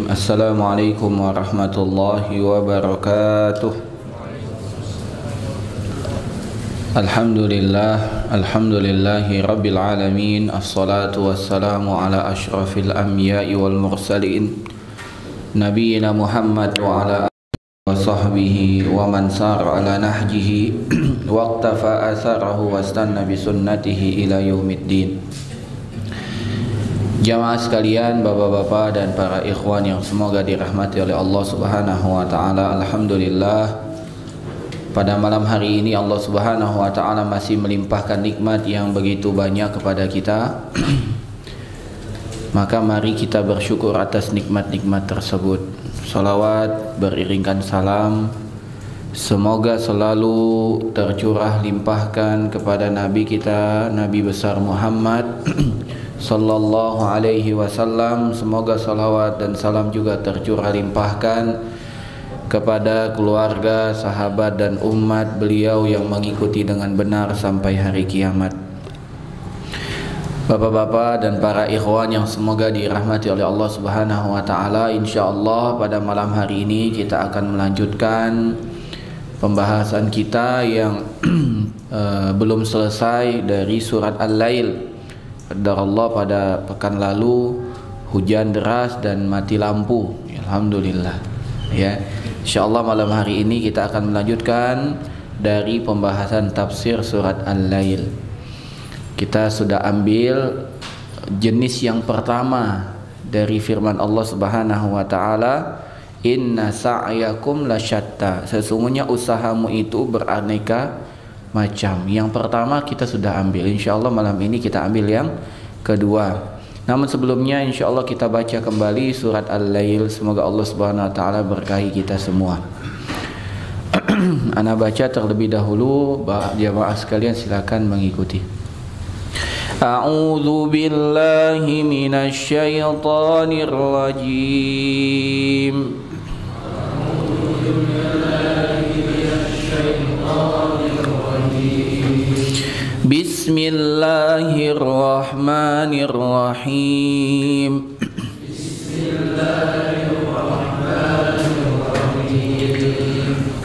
السلام عليكم ورحمة الله وبركاته. الحمد لله الحمد لله رب العالمين الصلاة والسلام على أشرف الأنبياء والمرسلين نبينا محمد وعلى آله وصحبه ومن سار على نهجه واقتفى أثره واستنى بسنته إلى يوم الدين. Jamaah sekalian, bapak-bapak dan para ikhwan yang semoga dirahmati oleh Allah Subhanahu wa taala. Alhamdulillah pada malam hari ini Allah Subhanahu wa taala masih melimpahkan nikmat yang begitu banyak kepada kita. Maka mari kita bersyukur atas nikmat-nikmat tersebut. Salawat beriringkan salam Semoga selalu tercurah limpahkan kepada Nabi kita Nabi besar Muhammad sallallahu alaihi wasallam semoga salawat dan salam juga tercurah limpahkan kepada keluarga, sahabat dan umat beliau yang mengikuti dengan benar sampai hari kiamat. Bapak-bapak dan para ikhwan yang semoga dirahmati oleh Allah Subhanahu wa taala, insyaallah pada malam hari ini kita akan melanjutkan pembahasan kita yang uh, belum selesai dari surat Al-Lail Allah pada pekan lalu hujan deras dan mati lampu. Alhamdulillah. Ya. Insyaallah malam hari ini kita akan melanjutkan dari pembahasan tafsir surat Al-Lail. Kita sudah ambil jenis yang pertama dari firman Allah Subhanahu wa taala, "Inna sa'yakum lasyatta." Sesungguhnya usahamu itu beraneka macam. Yang pertama kita sudah ambil. Insya Allah malam ini kita ambil yang kedua. Namun sebelumnya insya Allah kita baca kembali surat Al-Lail. Semoga Allah Subhanahu Wa Taala berkahi kita semua. Ana baca terlebih dahulu, jamaah sekalian silakan mengikuti. A'udzu billahi minasy syaithanir rajim. بسم الله الرحمن الرحيم. بسم الله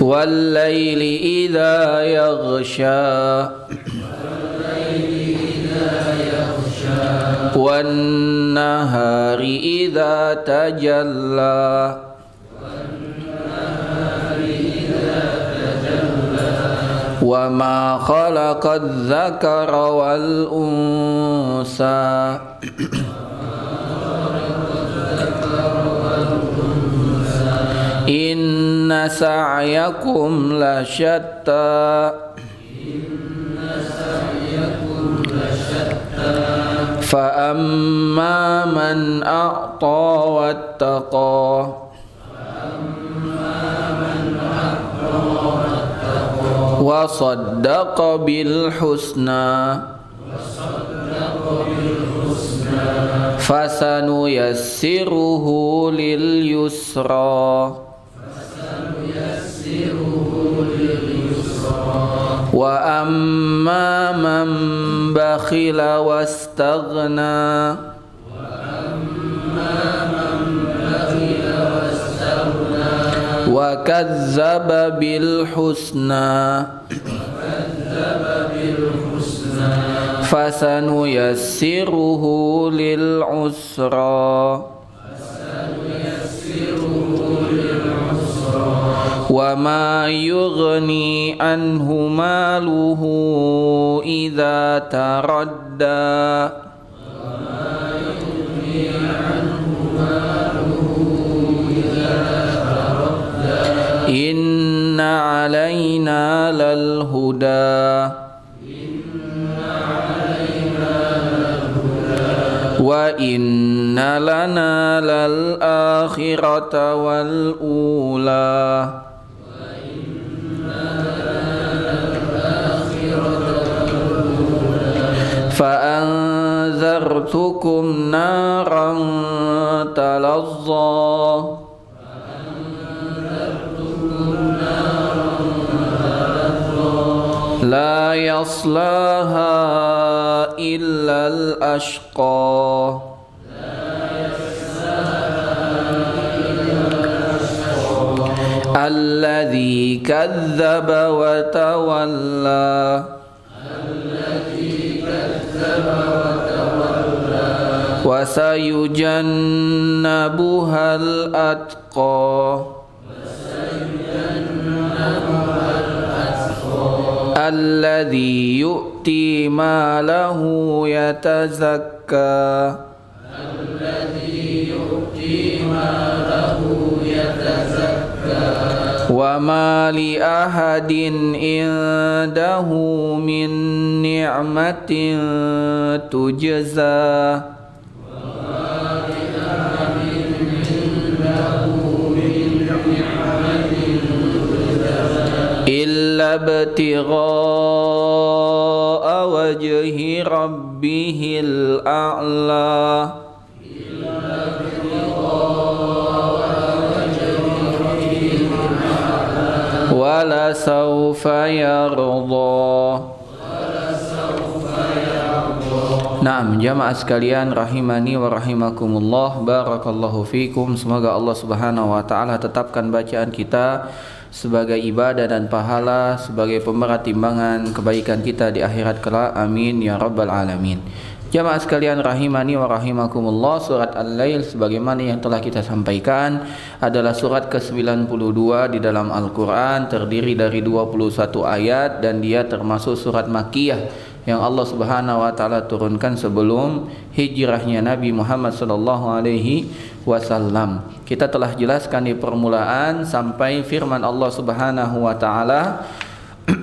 والليل إذا يغشى. والنهار إذا تجلى. وما خلق الذكر والأنثى إن سعيكم لشتى فأما من أعطى واتقى وصدق بالحسنى. فسنيسره لليسرى. وأما من بخل واستغنى. وكذب بالحسنى. فسنيسره للعسرى. وما يغني عنه ماله إذا تردى. إن علينا للهدى. وإن لنا للآخرة والأولى. فأنذرتكم نارا تلظى. لا يصلاها إلا الأشقى. الذي كذب وتولى. وسيجنبها الأتقى. الذي يؤتي ماله يتزكى. الذي يؤتي ماله يتزكى وما لأحد عنده من نعمة تجزى. إلا ابتغاء وجه ربه الأعلى ولسوف يرضى Naam, jamaah sekalian rahimani wa rahimakumullah. Barakallahu fikum. Semoga Allah Subhanahu wa taala tetapkan bacaan kita sebagai ibadah dan pahala sebagai pemberat timbangan kebaikan kita di akhirat kelak. Amin ya rabbal alamin. Jamaah sekalian rahimani wa rahimakumullah surat Al-Lail sebagaimana yang telah kita sampaikan adalah surat ke-92 di dalam Al-Qur'an terdiri dari 21 ayat dan dia termasuk surat Makkiyah yang Allah Subhanahu wa taala turunkan sebelum hijrahnya Nabi Muhammad sallallahu alaihi wasallam. Kita telah jelaskan di permulaan sampai firman Allah Subhanahu wa taala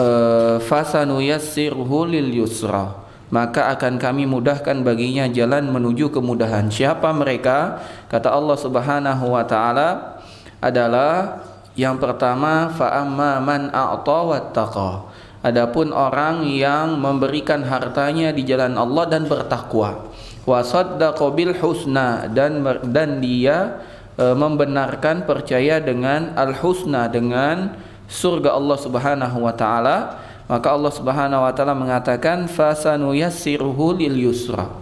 eh, fasanu yassirhu lil yusra maka akan kami mudahkan baginya jalan menuju kemudahan. Siapa mereka? Kata Allah Subhanahu wa taala adalah yang pertama fa amma man a'ta. Adapun orang yang memberikan hartanya di jalan Allah dan bertakwa. Wa saddaqa bil husna dan dan dia e, membenarkan percaya dengan al husna dengan surga Allah Subhanahu wa taala. Maka Allah Subhanahu wa taala mengatakan fasanu yassiruhu lil yusra.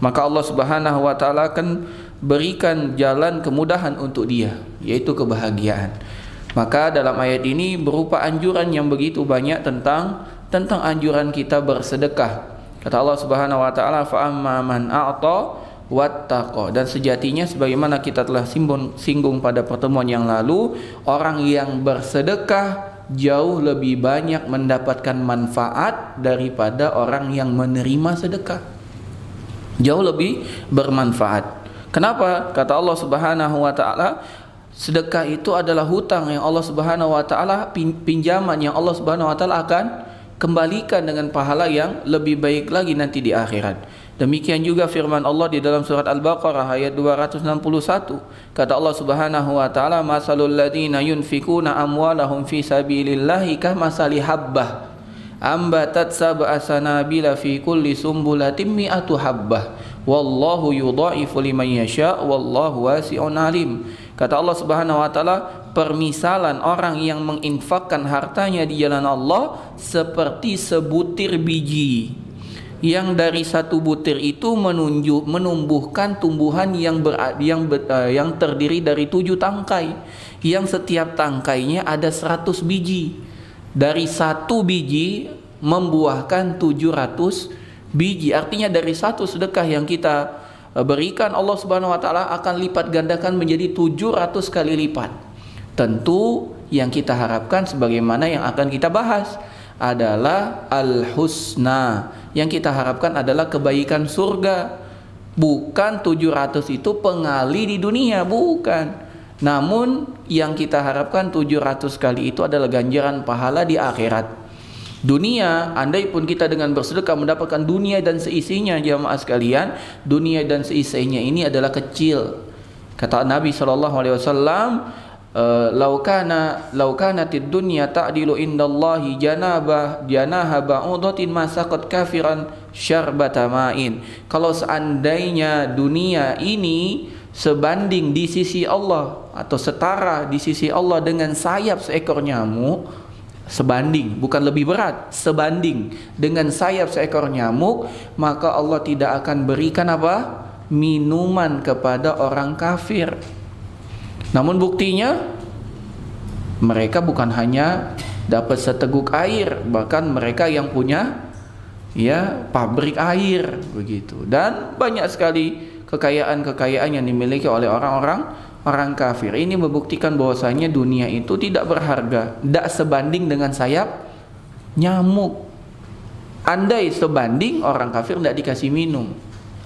Maka Allah Subhanahu wa taala akan berikan jalan kemudahan untuk dia yaitu kebahagiaan. Maka dalam ayat ini berupa anjuran yang begitu banyak tentang tentang anjuran kita bersedekah kata Allah Subhanahu wa taala fa man a'ta wattaqa dan sejatinya sebagaimana kita telah singgung pada pertemuan yang lalu orang yang bersedekah jauh lebih banyak mendapatkan manfaat daripada orang yang menerima sedekah. Jauh lebih bermanfaat. Kenapa? Kata Allah Subhanahu wa taala, sedekah itu adalah hutang yang Allah Subhanahu wa taala pinjaman yang Allah Subhanahu wa taala akan kembalikan dengan pahala yang lebih baik lagi nanti di akhirat. Demikian juga firman Allah di dalam surat Al-Baqarah ayat 261. Kata Allah Subhanahu wa taala, "Masalul ladzina yunfikuna amwalahum fi sabilillahi kamasali habbah ambatat sab'a sanabila fi kulli sumbulatin mi'atu habbah wallahu yudha'ifu liman yasha wallahu wasi'un alim." Kata Allah Subhanahu wa taala, permisalan orang yang menginfakkan hartanya di jalan Allah seperti sebutir biji. Yang dari satu butir itu menunjuk menumbuhkan tumbuhan yang ber, yang uh, yang terdiri dari tujuh tangkai. Yang setiap tangkainya ada seratus biji. Dari satu biji membuahkan tujuh ratus biji. Artinya dari satu sedekah yang kita uh, berikan Allah Subhanahu wa taala akan lipat gandakan menjadi tujuh ratus kali lipat tentu yang kita harapkan sebagaimana yang akan kita bahas adalah al-husna. Yang kita harapkan adalah kebaikan surga. Bukan 700 itu pengali di dunia, bukan. Namun yang kita harapkan 700 kali itu adalah ganjaran pahala di akhirat. Dunia, andai pun kita dengan bersedekah mendapatkan dunia dan seisinya jamaah sekalian, dunia dan seisinya ini adalah kecil. Kata Nabi sallallahu alaihi wasallam, Uh, laukana laukanatid dunya ta'dilu indallahi janabah janaha ba'udatin masaqat kafiran syarbata ma'in. Kalau seandainya dunia ini sebanding di sisi Allah atau setara di sisi Allah dengan sayap seekor nyamuk sebanding bukan lebih berat sebanding dengan sayap seekor nyamuk maka Allah tidak akan berikan apa? Minuman kepada orang kafir namun buktinya Mereka bukan hanya dapat seteguk air, bahkan mereka yang punya ya pabrik air begitu. Dan banyak sekali kekayaan-kekayaan yang dimiliki oleh orang-orang orang kafir. Ini membuktikan bahwasanya dunia itu tidak berharga, tidak sebanding dengan sayap nyamuk. Andai sebanding orang kafir tidak dikasih minum.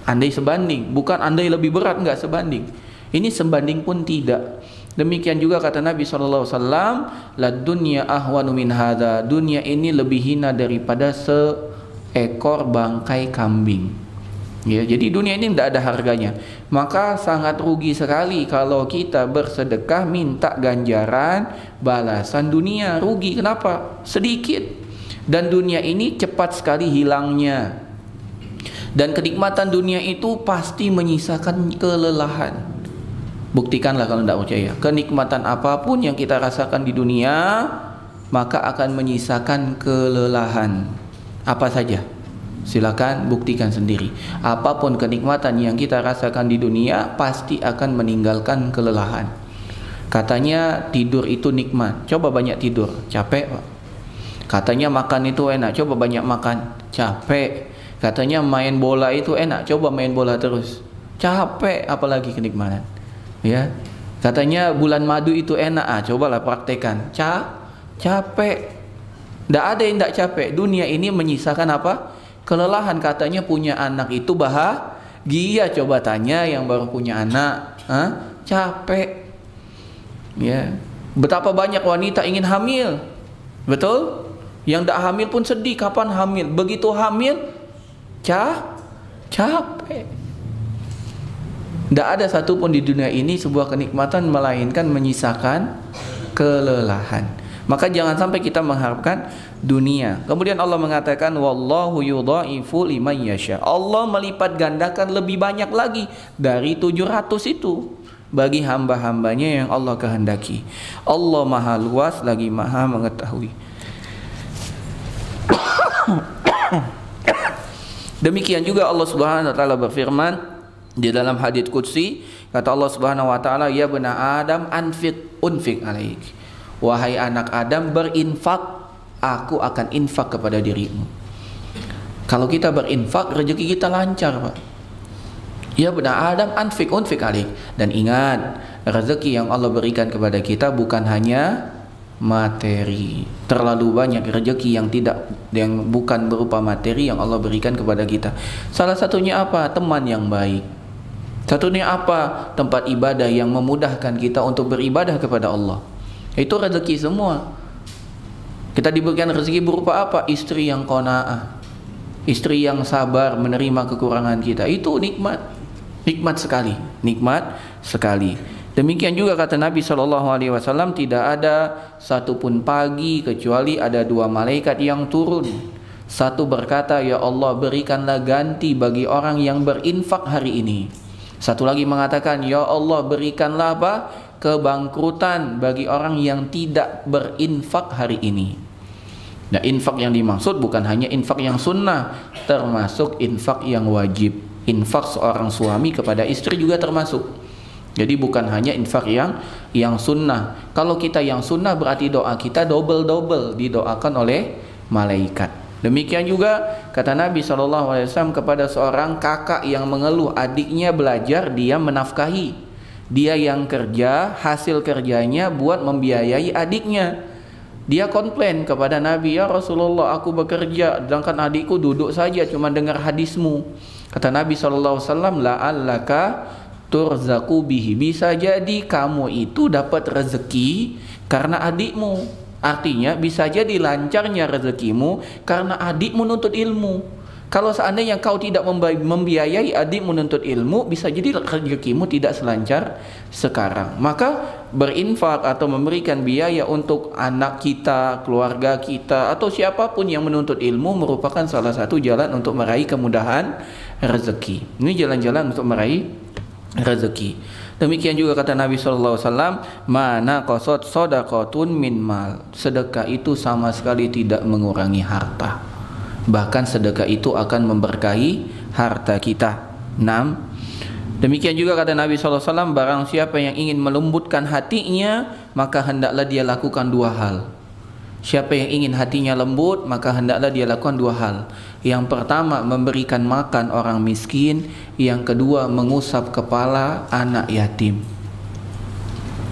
Andai sebanding, bukan andai lebih berat nggak sebanding. Ini sebanding pun tidak. Demikian juga kata Nabi wasallam, la dunya ahwanu min hadza. Dunia ini lebih hina daripada seekor bangkai kambing. Ya, jadi dunia ini tidak ada harganya. Maka sangat rugi sekali kalau kita bersedekah minta ganjaran balasan dunia. Rugi kenapa? Sedikit. Dan dunia ini cepat sekali hilangnya. Dan kenikmatan dunia itu pasti menyisakan kelelahan. Buktikanlah kalau tidak percaya. Kenikmatan apa pun yang kita rasakan di dunia, maka akan menyisakan kelelahan. Apa saja? Silakan buktikan sendiri. Apa pun kenikmatan yang kita rasakan di dunia, pasti akan meninggalkan kelelahan. Katanya tidur itu nikmat. Coba banyak tidur, capek, Pak. Katanya makan itu enak, coba banyak makan, capek. Katanya main bola itu enak, coba main bola terus. Capek apalagi kenikmatan ya. Katanya bulan madu itu enak ah cobalah praktekan. Ca capek. Tidak ada yang tidak capek. Dunia ini menyisakan apa? Kelelahan. Katanya punya anak itu bahagia. Coba tanya yang baru punya anak. Ah capek. Ya. Betapa banyak wanita ingin hamil. Betul? Yang tidak hamil pun sedih. Kapan hamil? Begitu hamil ca capek tidak ada satupun di dunia ini sebuah kenikmatan melainkan menyisakan kelelahan. Maka jangan sampai kita mengharapkan dunia. Kemudian Allah mengatakan wallahu yudhaifu liman yasha. Allah melipat gandakan lebih banyak lagi dari 700 itu bagi hamba-hambanya yang Allah kehendaki. Allah Maha luas lagi Maha mengetahui. Demikian juga Allah Subhanahu wa taala berfirman di dalam hadits qudsi kata Allah Subhanahu wa taala ya bena Adam anfiq unfiq alaik. Wahai anak Adam berinfak aku akan infak kepada dirimu. Kalau kita berinfak rezeki kita lancar, Pak. Ya bena Adam anfiq unfiq alaik dan ingat rezeki yang Allah berikan kepada kita bukan hanya materi. Terlalu banyak rezeki yang tidak yang bukan berupa materi yang Allah berikan kepada kita. Salah satunya apa? Teman yang baik Satunya apa? Tempat ibadah yang memudahkan kita untuk beribadah kepada Allah. Itu rezeki semua. Kita diberikan rezeki berupa apa? Istri yang kona'ah. Istri yang sabar menerima kekurangan kita. Itu nikmat. Nikmat sekali. Nikmat sekali. Demikian juga kata Nabi Shallallahu Alaihi Wasallam tidak ada satupun pagi kecuali ada dua malaikat yang turun. Satu berkata, Ya Allah berikanlah ganti bagi orang yang berinfak hari ini. Satu lagi mengatakan, Ya Allah berikanlah apa? Kebangkrutan bagi orang yang tidak berinfak hari ini. Nah infak yang dimaksud bukan hanya infak yang sunnah, termasuk infak yang wajib. Infak seorang suami kepada istri juga termasuk. Jadi bukan hanya infak yang yang sunnah. Kalau kita yang sunnah berarti doa kita double-double didoakan oleh malaikat. Demikian juga kata Nabi SAW kepada seorang kakak yang mengeluh adiknya belajar dia menafkahi. Dia yang kerja hasil kerjanya buat membiayai adiknya. Dia komplain kepada Nabi ya Rasulullah aku bekerja sedangkan adikku duduk saja cuma dengar hadismu. Kata Nabi SAW la'allaka turzaku bihi. Bisa jadi kamu itu dapat rezeki karena adikmu. Artinya bisa jadi lancarnya rezekimu karena adik menuntut ilmu. Kalau seandainya kau tidak membiayai adik menuntut ilmu, bisa jadi rezekimu tidak selancar sekarang. Maka berinfak atau memberikan biaya untuk anak kita, keluarga kita, atau siapa pun yang menuntut ilmu merupakan salah satu jalan untuk meraih kemudahan rezeki. Ini jalan-jalan untuk meraih rezeki. Demikian juga kata Nabi wasallam, "Mana qasad sadaqatun min mal." Sedekah itu sama sekali tidak mengurangi harta. Bahkan sedekah itu akan memberkahi harta kita. 6. Demikian juga kata Nabi SAW, barang siapa yang ingin melembutkan hatinya, maka hendaklah dia lakukan dua hal. Siapa yang ingin hatinya lembut, maka hendaklah dia lakukan dua hal. Yang pertama, memberikan makan orang miskin. Yang kedua, mengusap kepala anak yatim.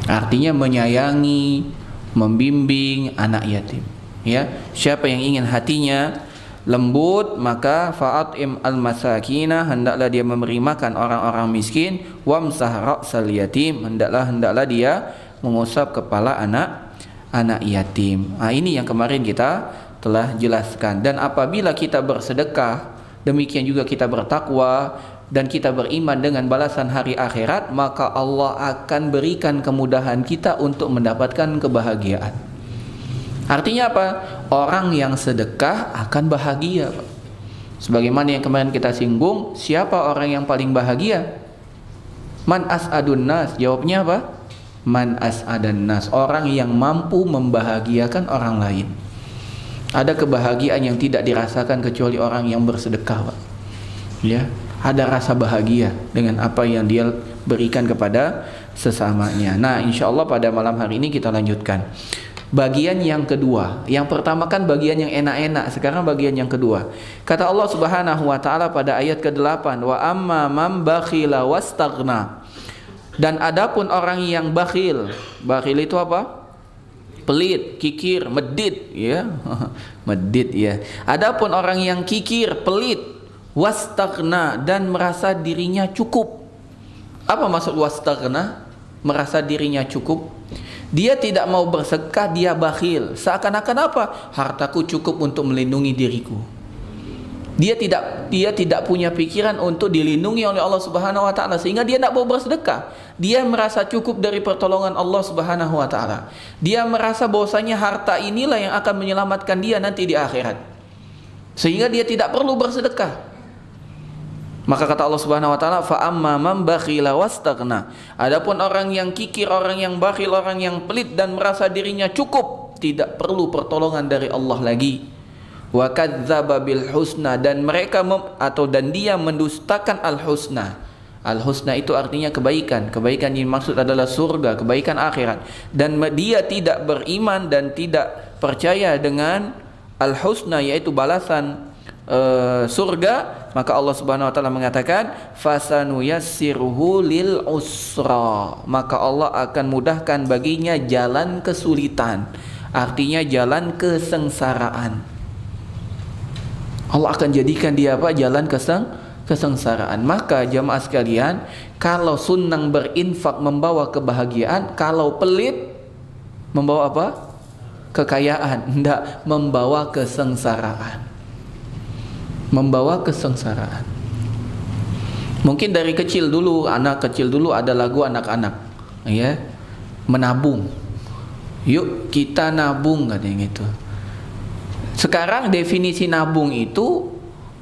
Artinya menyayangi, membimbing anak yatim. Ya, siapa yang ingin hatinya lembut maka fa'atim al-masakina hendaklah dia memberi makan orang-orang miskin wamsah ra'sal yatim hendaklah hendaklah dia mengusap kepala anak anak yatim. Ah ini yang kemarin kita telah jelaskan dan apabila kita bersedekah demikian juga kita bertakwa dan kita beriman dengan balasan hari akhirat maka Allah akan berikan kemudahan kita untuk mendapatkan kebahagiaan. Artinya apa? Orang yang sedekah akan bahagia. Sebagaimana yang kemarin kita singgung, siapa orang yang paling bahagia? Man as'adun nas. Jawabnya apa? Man as'adan nas. Orang yang mampu membahagiakan orang lain. Ada kebahagiaan yang tidak dirasakan kecuali orang yang bersedekah, Pak. Ya, ada rasa bahagia dengan apa yang dia berikan kepada sesamanya. Nah, insya Allah pada malam hari ini kita lanjutkan bagian yang kedua. Yang pertama kan bagian yang enak-enak, sekarang bagian yang kedua. Kata Allah Subhanahu wa taala pada ayat ke-8, "Wa amma man bakhila wastaghna." Dan adapun orang yang bakhil, bakhil itu apa? Pelit, kikir, medit, ya. medit ya. Adapun orang yang kikir, pelit, wastaghna dan merasa dirinya cukup. Apa maksud wastaghna? Merasa dirinya cukup dia tidak mau bersedekah, dia bakhil. Seakan-akan apa? Hartaku cukup untuk melindungi diriku. Dia tidak dia tidak punya pikiran untuk dilindungi oleh Allah Subhanahu wa taala sehingga dia tidak mau bersedekah. Dia merasa cukup dari pertolongan Allah Subhanahu wa taala. Dia merasa bahwasanya harta inilah yang akan menyelamatkan dia nanti di akhirat. Sehingga dia tidak perlu bersedekah. Maka kata Allah Subhanahu wa taala, "Fa amma man bakhila wastaghna." Adapun orang yang kikir, orang yang bakhil, orang yang pelit dan merasa dirinya cukup, tidak perlu pertolongan dari Allah lagi. Wa kadzdzaba bil husna dan mereka atau dan dia mendustakan al husna. Al husna itu artinya kebaikan. Kebaikan yang maksud adalah surga, kebaikan akhirat. Dan dia tidak beriman dan tidak percaya dengan al husna yaitu balasan uh, surga maka Allah Subhanahu wa taala mengatakan fasanu yassiruhu lil usra maka Allah akan mudahkan baginya jalan kesulitan artinya jalan kesengsaraan Allah akan jadikan dia apa jalan keseng kesengsaraan maka jamaah sekalian kalau sunnah berinfak membawa kebahagiaan kalau pelit membawa apa kekayaan tidak membawa kesengsaraan membawa kesengsaraan. Mungkin dari kecil dulu, anak kecil dulu ada lagu anak-anak, ya, menabung. Yuk kita nabung katanya gitu. Sekarang definisi nabung itu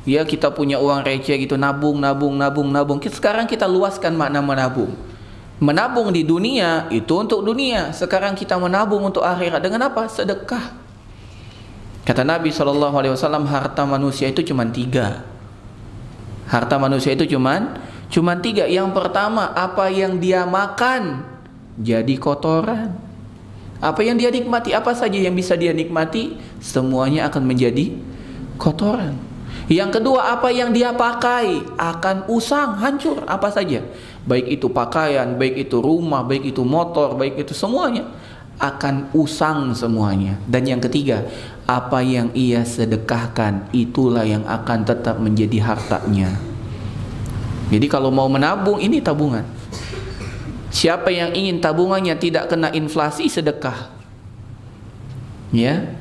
ya kita punya uang receh gitu nabung nabung nabung nabung. Sekarang kita luaskan makna menabung. Menabung di dunia itu untuk dunia. Sekarang kita menabung untuk akhirat dengan apa? Sedekah. Kata Nabi Wasallam harta manusia itu cuma tiga. Harta manusia itu cuma cuma tiga. Yang pertama apa yang dia makan jadi kotoran. Apa yang dia nikmati, apa saja yang bisa dia nikmati, semuanya akan menjadi kotoran. Yang kedua, apa yang dia pakai akan usang, hancur, apa saja. Baik itu pakaian, baik itu rumah, baik itu motor, baik itu semuanya akan usang semuanya. Dan yang ketiga, apa yang ia sedekahkan itulah yang akan tetap menjadi hartanya. Jadi kalau mau menabung ini tabungan. Siapa yang ingin tabungannya tidak kena inflasi sedekah. Ya.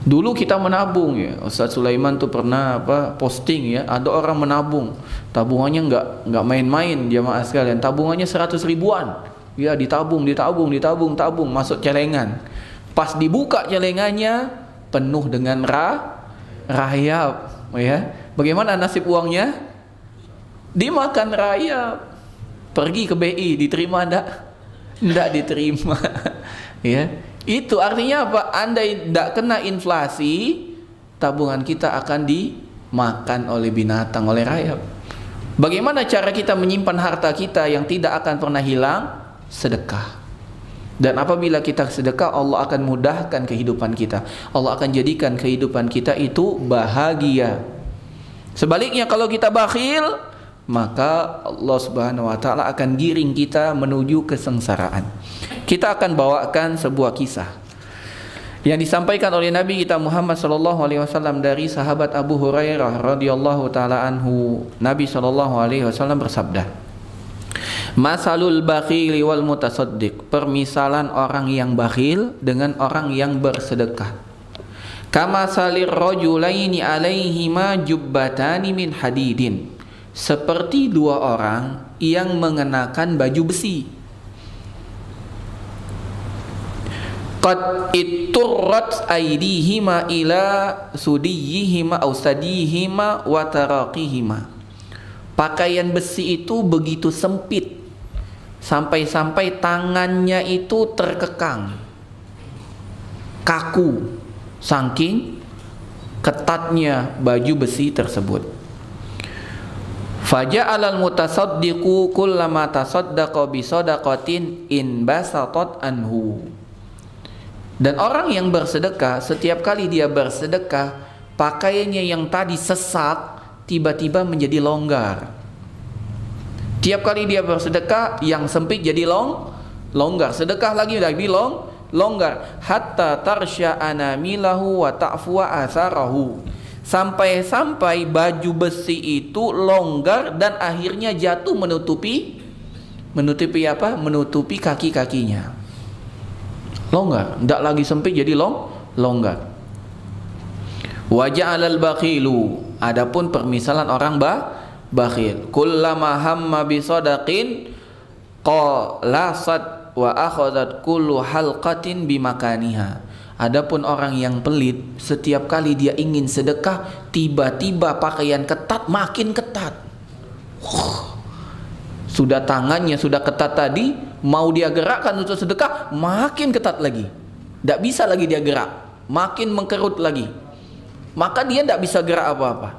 Dulu kita menabung ya. Ustaz Sulaiman tuh pernah apa posting ya, ada orang menabung. Tabungannya enggak enggak main-main jamaah sekalian. Tabungannya 100 ribuan ya ditabung ditabung ditabung tabung masuk celengan pas dibuka celengannya penuh dengan ra rayap ya bagaimana nasib uangnya dimakan rayap pergi ke BI diterima ndak ndak diterima ya itu artinya apa anda tidak kena inflasi tabungan kita akan dimakan oleh binatang oleh rayap Bagaimana cara kita menyimpan harta kita yang tidak akan pernah hilang? Sedekah. Dan apabila kita sedekah, Allah akan mudahkan kehidupan kita. Allah akan jadikan kehidupan kita itu bahagia. Sebaliknya kalau kita bakhil, maka Allah Subhanahu wa taala akan giring kita menuju kesengsaraan. Kita akan bawakan sebuah kisah yang disampaikan oleh Nabi kita Muhammad sallallahu alaihi wasallam dari sahabat Abu Hurairah radhiyallahu taala anhu. Nabi sallallahu alaihi wasallam bersabda, Masalul bakhili wal mutasaddiq Permisalan orang yang bakhil dengan orang yang bersedekah Kama salir rojulaini alaihima jubbatani min hadidin Seperti dua orang yang mengenakan baju besi. Qad itturrat aidihima ila sudiyihima au sadihima wa taraqihima. Pakaian besi itu begitu sempit sampai-sampai tangannya itu terkekang. Kaku saking ketatnya baju besi tersebut faja'alal mutasaddiqu kullama tasaddaqa bi sadaqatin in basatat anhu dan orang yang bersedekah setiap kali dia bersedekah pakaiannya yang tadi sesak tiba-tiba menjadi longgar Tiap kali dia bersedekah yang sempit jadi long longgar. Sedekah lagi lagi long longgar hatta tarsya anamilahu wa ta'fuwa asarahu. Sampai-sampai baju besi itu longgar dan akhirnya jatuh menutupi menutupi apa? Menutupi kaki-kakinya. Longgar, tidak lagi sempit jadi long longgar. Wajah alal bakhilu. Adapun permisalan orang bah bakhil kullama hamma bi sadaqin qalasat wa akhadhat kullu halqatin bi makaniha Adapun orang yang pelit, setiap kali dia ingin sedekah, tiba-tiba pakaian ketat makin ketat. Sudah tangannya sudah ketat tadi, mau dia gerakkan untuk sedekah, makin ketat lagi. Tidak bisa lagi dia gerak, makin mengkerut lagi. Maka dia tidak bisa gerak apa-apa.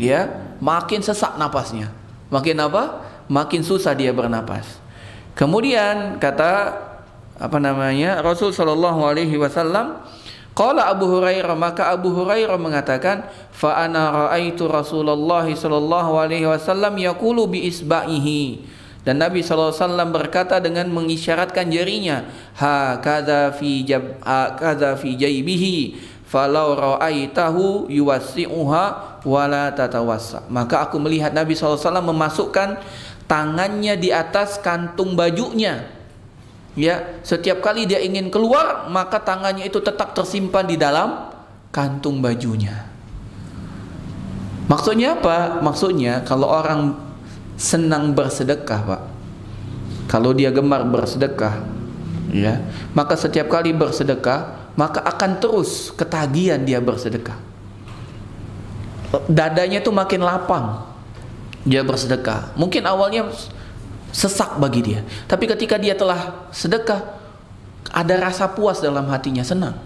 Ya, makin sesak napasnya. Makin apa? Makin susah dia bernapas. Kemudian kata apa namanya? Rasul sallallahu alaihi wasallam Qala Abu Hurairah maka Abu Hurairah mengatakan fa ana raaitu Rasulullah sallallahu alaihi wasallam yaqulu bi isba'ihi dan Nabi sallallahu alaihi wasallam berkata dengan mengisyaratkan jarinya ha kadza fi jab kadza fi jaybihi falau ra'aitahu yuwassi'uha wala tatawassa. Maka aku melihat Nabi SAW memasukkan tangannya di atas kantung bajunya. Ya, setiap kali dia ingin keluar, maka tangannya itu tetap tersimpan di dalam kantung bajunya. Maksudnya apa? Maksudnya kalau orang senang bersedekah, Pak. Kalau dia gemar bersedekah, ya, maka setiap kali bersedekah, maka akan terus ketagihan dia bersedekah dadanya tuh makin lapang dia bersedekah mungkin awalnya sesak bagi dia. Tapi ketika dia telah sedekah ada rasa puas dalam hatinya senang.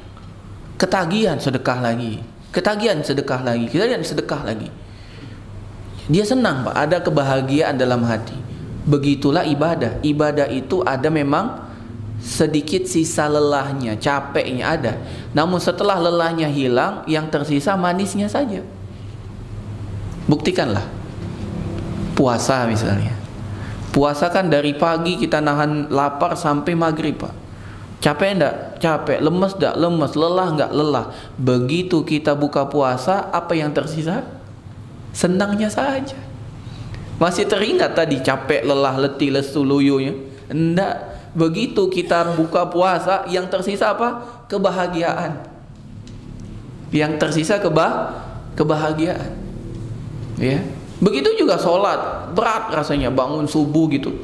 Ketagihan sedekah lagi. Ketagihan sedekah lagi. Ketagihan sedekah lagi. Dia senang pak. Ada kebahagiaan dalam hati. Begitulah ibadah. Ibadah itu ada memang sedikit sisa lelahnya capeknya ada. Namun setelah lelahnya hilang yang tersisa manisnya saja. Buktikanlah. Puasa misalnya. Puasa kan dari pagi kita nahan lapar sampai maghrib pak. Capek enggak? Capek. Lemes enggak? Lemes. Lelah enggak? Lelah. Begitu kita buka puasa, apa yang tersisa? Senangnya saja. Masih teringat tadi capek, lelah, letih, lesu, luyunya? Enggak. Begitu kita buka puasa, yang tersisa apa? Kebahagiaan. Yang tersisa keba kebahagiaan ya begitu juga sholat berat rasanya bangun subuh gitu.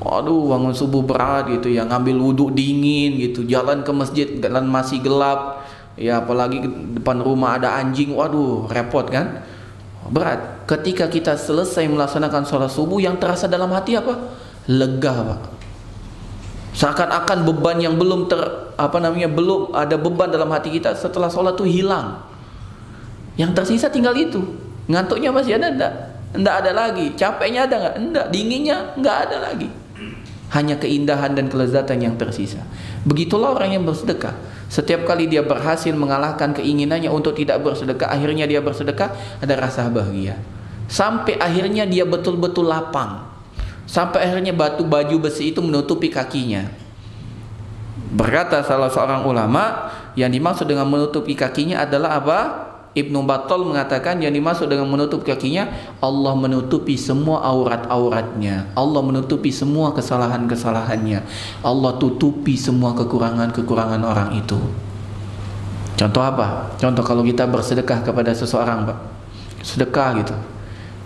Waduh bangun subuh berat gitu ya ngambil wudhu dingin gitu jalan ke masjid jalan masih gelap ya apalagi depan rumah ada anjing waduh repot kan? Berat. Ketika kita selesai melaksanakan sholat subuh yang terasa dalam hati apa? Lega pak. Seakan-akan beban yang belum ter apa namanya belum ada beban dalam hati kita setelah sholat itu hilang. Yang tersisa tinggal itu. Ngantuknya masih ada enggak? Enggak ada lagi. Capeknya ada enggak? Enggak. Dinginnya enggak ada lagi. Hanya keindahan dan kelezatan yang tersisa. Begitulah orang yang bersedekah. Setiap kali dia berhasil mengalahkan keinginannya untuk tidak bersedekah, akhirnya dia bersedekah, ada rasa bahagia. Sampai akhirnya dia betul-betul lapang. Sampai akhirnya batu baju besi itu menutupi kakinya. Berkata salah seorang ulama, yang dimaksud dengan menutupi kakinya adalah apa? Ibnu Battal mengatakan yang dimaksud dengan menutup kakinya Allah menutupi semua aurat-auratnya. Allah menutupi semua kesalahan-kesalahannya. Allah tutupi semua kekurangan-kekurangan orang itu. Contoh apa? Contoh kalau kita bersedekah kepada seseorang Pak. Sedekah gitu.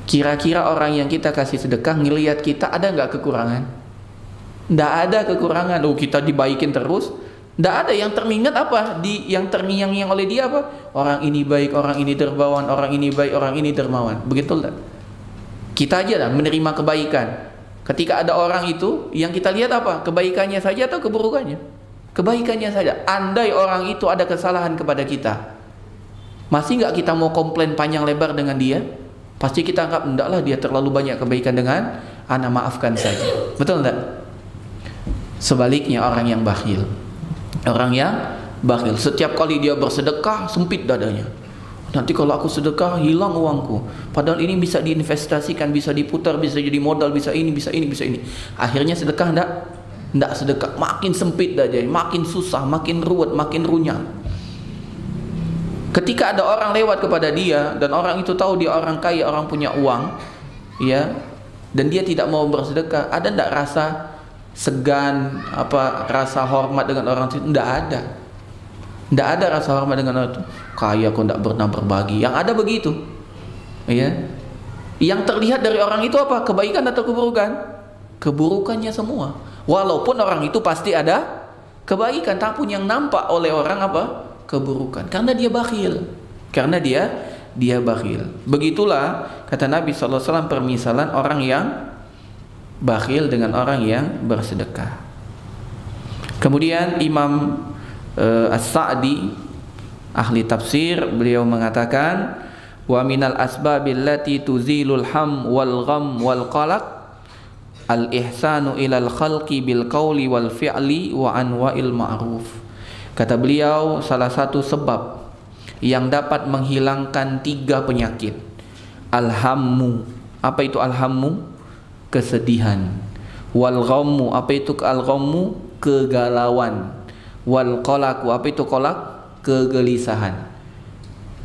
Kira-kira orang yang kita kasih sedekah ngelihat kita ada nggak kekurangan? Nggak ada kekurangan. Oh kita dibaikin terus tidak ada yang teringat apa di yang terngiang-ngiang oleh dia apa? Orang ini baik, orang ini dermawan, orang ini baik, orang ini dermawan. Begitu tak? Kita aja lah menerima kebaikan. Ketika ada orang itu yang kita lihat apa? Kebaikannya saja atau keburukannya? Kebaikannya saja. Andai orang itu ada kesalahan kepada kita, masih nggak kita mau komplain panjang lebar dengan dia? Pasti kita anggap enggak lah dia terlalu banyak kebaikan dengan anak maafkan saja. Betul enggak? Sebaliknya orang yang bakhil Orang yang bakhil. Setiap kali dia bersedekah sempit dadanya. Nanti kalau aku sedekah hilang uangku. Padahal ini bisa diinvestasikan, bisa diputar, bisa jadi modal, bisa ini, bisa ini, bisa ini. Akhirnya sedekah ndak? Ndak sedekah. Makin sempit dadanya, makin susah, makin ruwet, makin runyam. Ketika ada orang lewat kepada dia dan orang itu tahu dia orang kaya, orang punya uang, ya, dan dia tidak mau bersedekah, ada ndak rasa segan apa rasa hormat dengan orang itu tidak ada. Tidak ada rasa hormat dengan orang itu. Kaya kok tidak pernah berbagi. Yang ada begitu. Ya yang terlihat dari orang itu apa? Kebaikan atau keburukan? Keburukannya semua. Walaupun orang itu pasti ada kebaikan tapi yang nampak oleh orang apa? Keburukan. Karena dia bakhil. Karena dia dia bakhil. Begitulah kata Nabi SAW permisalan orang yang bakhil dengan orang yang bersedekah. Kemudian Imam uh, As-Sa'di ahli tafsir beliau mengatakan wa minal asbabil lati tuzilul ham wal gham wal qalaq al ihsanu ilal khalqi bil qawli wal fi'li wa anwa'il ma'ruf. Kata beliau salah satu sebab yang dapat menghilangkan tiga penyakit. Alhammu. Apa itu alhammu? Kesedihan. Wal ghammu apa itu al ghammu? Kegalauan. Wal qalaku apa itu kolak kegelisahan.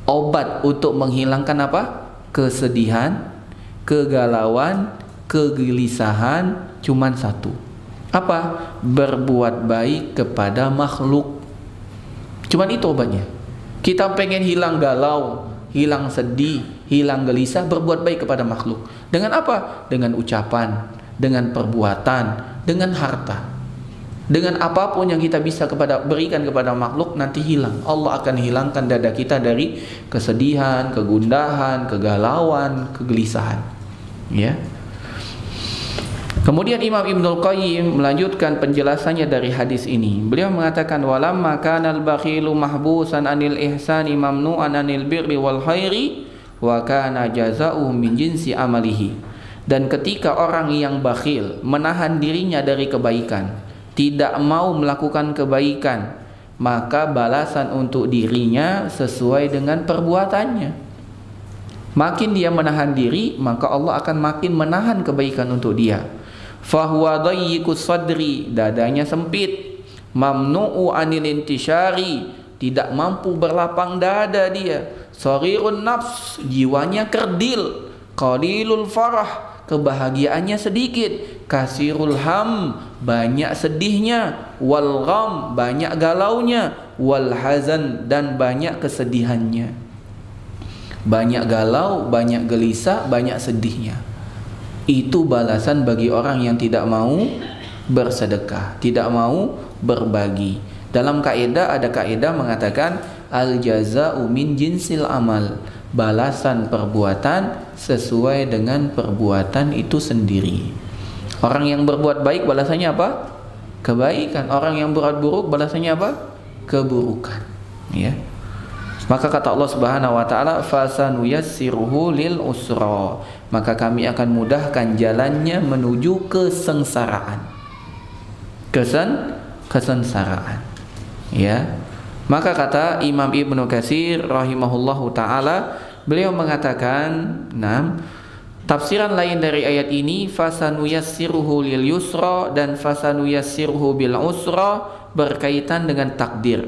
Obat untuk menghilangkan apa? Kesedihan kegalauan kegelisahan cuman satu. Apa? Berbuat baik kepada makhluk. Cuman itu obatnya. Kita pengen hilang galau hilang sedih, hilang gelisah, berbuat baik kepada makhluk. Dengan apa? Dengan ucapan, dengan perbuatan, dengan harta. Dengan apa pun yang kita bisa kepada berikan kepada makhluk nanti hilang. Allah akan hilangkan dada kita dari kesedihan, kegundahan, kegalauan, kegelisahan. Ya. Kemudian Imam Ibnul Qayyim melanjutkan penjelasannya dari hadis ini. Beliau mengatakan walamma kana al-bakhilu mahbusan anil ihsani mamnu'an anil birri wal khairi wa kana jazaohu min jinsi amalihi. Dan ketika orang yang bakhil menahan dirinya dari kebaikan, tidak mau melakukan kebaikan, maka balasan untuk dirinya sesuai dengan perbuatannya. Makin dia menahan diri, maka Allah akan makin menahan kebaikan untuk dia fahuwa dayyikus sadri dadanya sempit mamnu'u anil intishari tidak mampu berlapang dada dia sarirun nafs jiwanya kerdil qalilul farah kebahagiaannya sedikit kasirul ham banyak sedihnya wal gham banyak galaunya wal hazan dan banyak kesedihannya banyak galau banyak gelisah banyak sedihnya itu balasan bagi orang yang tidak mau bersedekah, tidak mau berbagi. Dalam kaidah ada kaidah mengatakan al jazaa'u min jinsil amal. Balasan perbuatan sesuai dengan perbuatan itu sendiri. Orang yang berbuat baik balasannya apa? Kebaikan. Orang yang berbuat buruk balasannya apa? Keburukan. Ya. Maka kata Allah Subhanahu wa taala fasanuyassiruhu lil usra. Maka kami akan mudahkan jalannya menuju kesengsaraan. Kesen kesengsaraan. Ya. Maka kata Imam Ibnu Katsir rahimahullahu taala beliau mengatakan, "Nam, tafsiran lain dari ayat ini fasanuyassiruhu lil yusra dan fasanuyassiruhu bil usra berkaitan dengan takdir."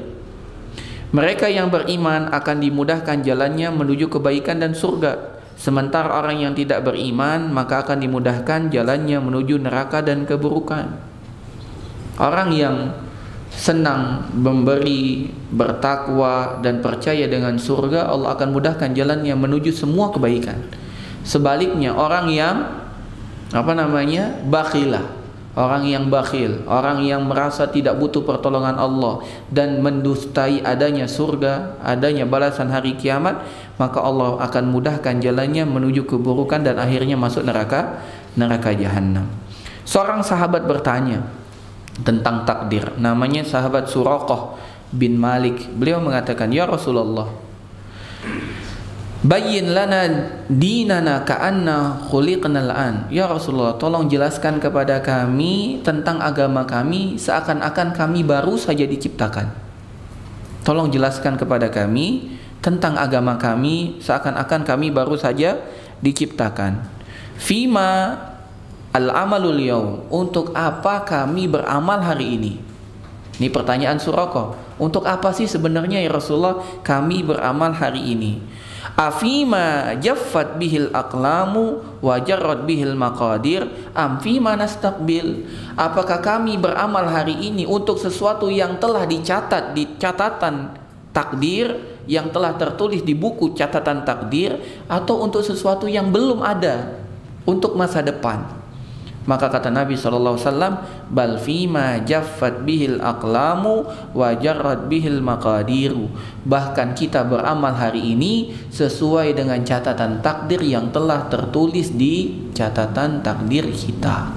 Mereka yang beriman akan dimudahkan jalannya menuju kebaikan dan surga. Sementara orang yang tidak beriman maka akan dimudahkan jalannya menuju neraka dan keburukan. Orang yang senang memberi, bertakwa dan percaya dengan surga, Allah akan mudahkan jalannya menuju semua kebaikan. Sebaliknya orang yang apa namanya? bakhilah orang yang bakhil, orang yang merasa tidak butuh pertolongan Allah dan mendustai adanya surga, adanya balasan hari kiamat, maka Allah akan mudahkan jalannya menuju keburukan dan akhirnya masuk neraka neraka jahanam. Seorang sahabat bertanya tentang takdir. Namanya sahabat Suraqah bin Malik. Beliau mengatakan, "Ya Rasulullah, Bayyin lana dinana ka'anna khuliqna an. Ya Rasulullah, tolong jelaskan kepada kami tentang agama kami seakan-akan kami baru saja diciptakan. Tolong jelaskan kepada kami tentang agama kami seakan-akan kami baru saja diciptakan. Fima al-amalul yaum. Untuk apa kami beramal hari ini? Ini pertanyaan Suraka. Untuk apa sih sebenarnya ya Rasulullah kami beramal hari ini? afima jaffat bihil aqlamu wa jarrad bihil maqadir am fima nastaqbil apakah kami beramal hari ini untuk sesuatu yang telah dicatat di catatan takdir yang telah tertulis di buku catatan takdir atau untuk sesuatu yang belum ada untuk masa depan maka kata Nabi SAW, bal fima jaffat bihil aqlamu wa jarrad bihil maqadiru. Bahkan kita beramal hari ini sesuai dengan catatan takdir yang telah tertulis di catatan takdir kita.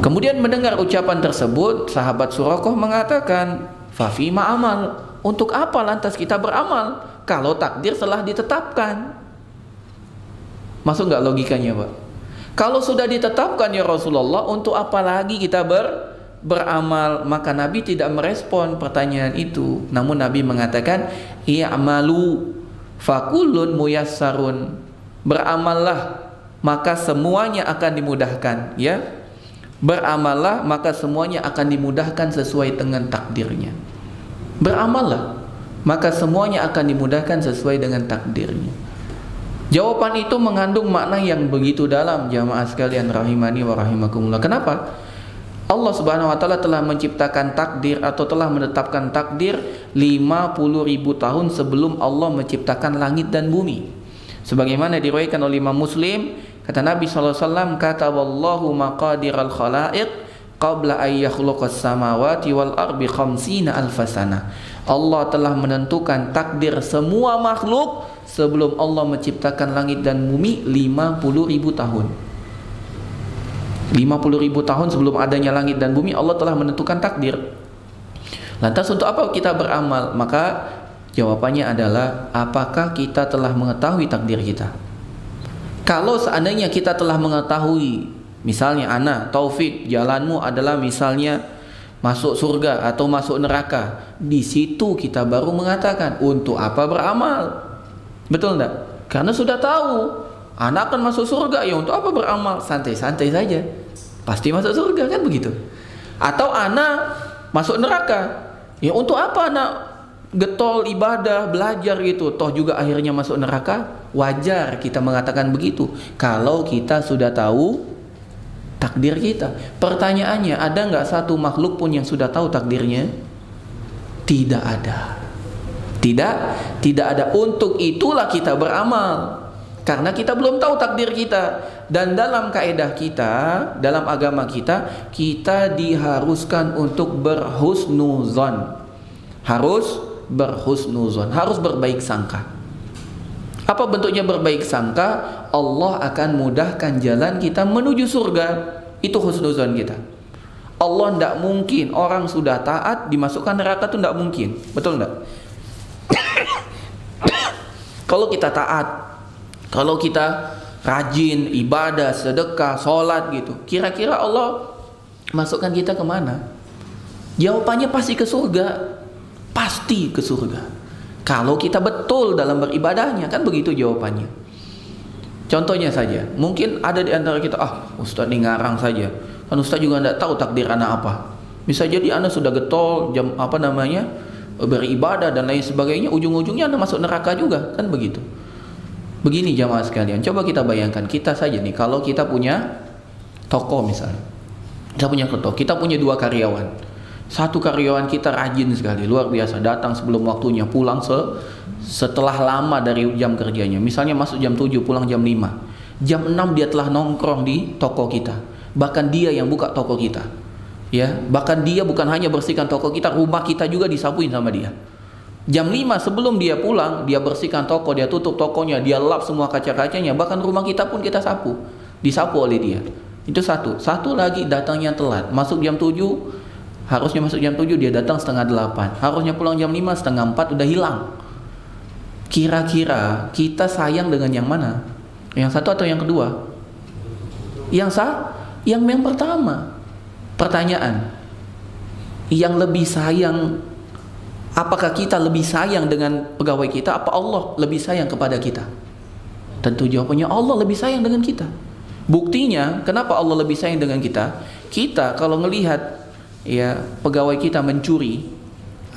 Kemudian mendengar ucapan tersebut, sahabat Surakoh mengatakan, Fafima amal. Untuk apa lantas kita beramal? Kalau takdir telah ditetapkan. Masuk nggak logikanya, Pak? Kalau sudah ditetapkan ya Rasulullah, untuk apa lagi kita ber beramal? Maka Nabi tidak merespon pertanyaan itu. Namun Nabi mengatakan, "I'malu fakulun muyassarun." Beramallah, maka semuanya akan dimudahkan, ya. Beramallah, maka semuanya akan dimudahkan sesuai dengan takdirnya. Beramallah, maka semuanya akan dimudahkan sesuai dengan takdirnya. Jawaban itu mengandung makna yang begitu dalam jamaah sekalian rahimani wa rahimakumullah. Kenapa? Allah Subhanahu wa taala telah menciptakan takdir atau telah menetapkan takdir 50 ribu tahun sebelum Allah menciptakan langit dan bumi. Sebagaimana diriwayatkan oleh Imam Muslim, kata Nabi sallallahu alaihi wasallam, kata wallahu maqadiral khalaiq qabla ay yakhluqas samawati wal ardi khamsina alfasana. Allah telah menentukan takdir semua makhluk sebelum Allah menciptakan langit dan bumi 50 ribu tahun. 50 ribu tahun sebelum adanya langit dan bumi Allah telah menentukan takdir. Lantas untuk apa kita beramal? Maka jawabannya adalah apakah kita telah mengetahui takdir kita? Kalau seandainya kita telah mengetahui misalnya anak taufik jalanmu adalah misalnya masuk surga atau masuk neraka di situ kita baru mengatakan untuk apa beramal Betul enggak? Karena sudah tahu anak akan masuk surga ya untuk apa beramal? Santai-santai saja. Pasti masuk surga kan begitu. Atau anak masuk neraka. Ya untuk apa anak getol ibadah, belajar gitu, toh juga akhirnya masuk neraka? Wajar kita mengatakan begitu. Kalau kita sudah tahu takdir kita. Pertanyaannya, ada nggak satu makhluk pun yang sudah tahu takdirnya? Tidak ada. Tidak, tidak ada. Untuk itulah kita beramal. Karena kita belum tahu takdir kita. Dan dalam kaedah kita, dalam agama kita, kita diharuskan untuk berhusnuzon. Harus berhusnuzon, harus berbaik sangka. Apa bentuknya berbaik sangka? Allah akan mudahkan jalan kita menuju surga. Itu husnuzon kita. Allah tidak mungkin orang sudah taat dimasukkan neraka itu tidak mungkin. Betul tidak? Kalau kita taat, kalau kita rajin ibadah, sedekah, sholat gitu, kira-kira Allah masukkan kita ke mana? Jawabannya pasti ke surga, pasti ke surga. Kalau kita betul dalam beribadahnya, kan begitu jawabannya. Contohnya saja, mungkin ada di antara kita, ah Ustadz ini ngarang saja. Kan Ustadz juga tidak tahu takdir anak apa. Bisa jadi anda sudah getol jam apa namanya beribadah dan lain sebagainya, ujung-ujungnya anda masuk neraka juga, kan begitu. Begini jamaah sekalian, coba kita bayangkan kita saja nih, kalau kita punya toko misalnya, kita punya toko, kita punya dua karyawan, satu karyawan kita rajin sekali, luar biasa, datang sebelum waktunya, pulang se setelah lama dari jam kerjanya. Misalnya masuk jam 7, pulang jam 5. Jam 6 dia telah nongkrong di toko kita. Bahkan dia yang buka toko kita. Ya, bahkan dia bukan hanya bersihkan toko kita, rumah kita juga disapuin sama dia. Jam 5 sebelum dia pulang, dia bersihkan toko, dia tutup tokonya, dia lap semua kaca-kacanya, bahkan rumah kita pun kita sapu. Disapu oleh dia. Itu satu. Satu lagi datangnya telat. Masuk jam 7, harusnya masuk jam 7 dia datang setengah 8. Harusnya pulang jam 5, setengah 4 udah hilang. Kira-kira kita sayang dengan yang mana? Yang satu atau yang kedua? Yang sah? Yang yang pertama. Pertanyaan. Yang lebih sayang apakah kita lebih sayang dengan pegawai kita apa Allah lebih sayang kepada kita? Tentu jawabannya Allah lebih sayang dengan kita. Buktinya kenapa Allah lebih sayang dengan kita? Kita kalau melihat ya pegawai kita mencuri,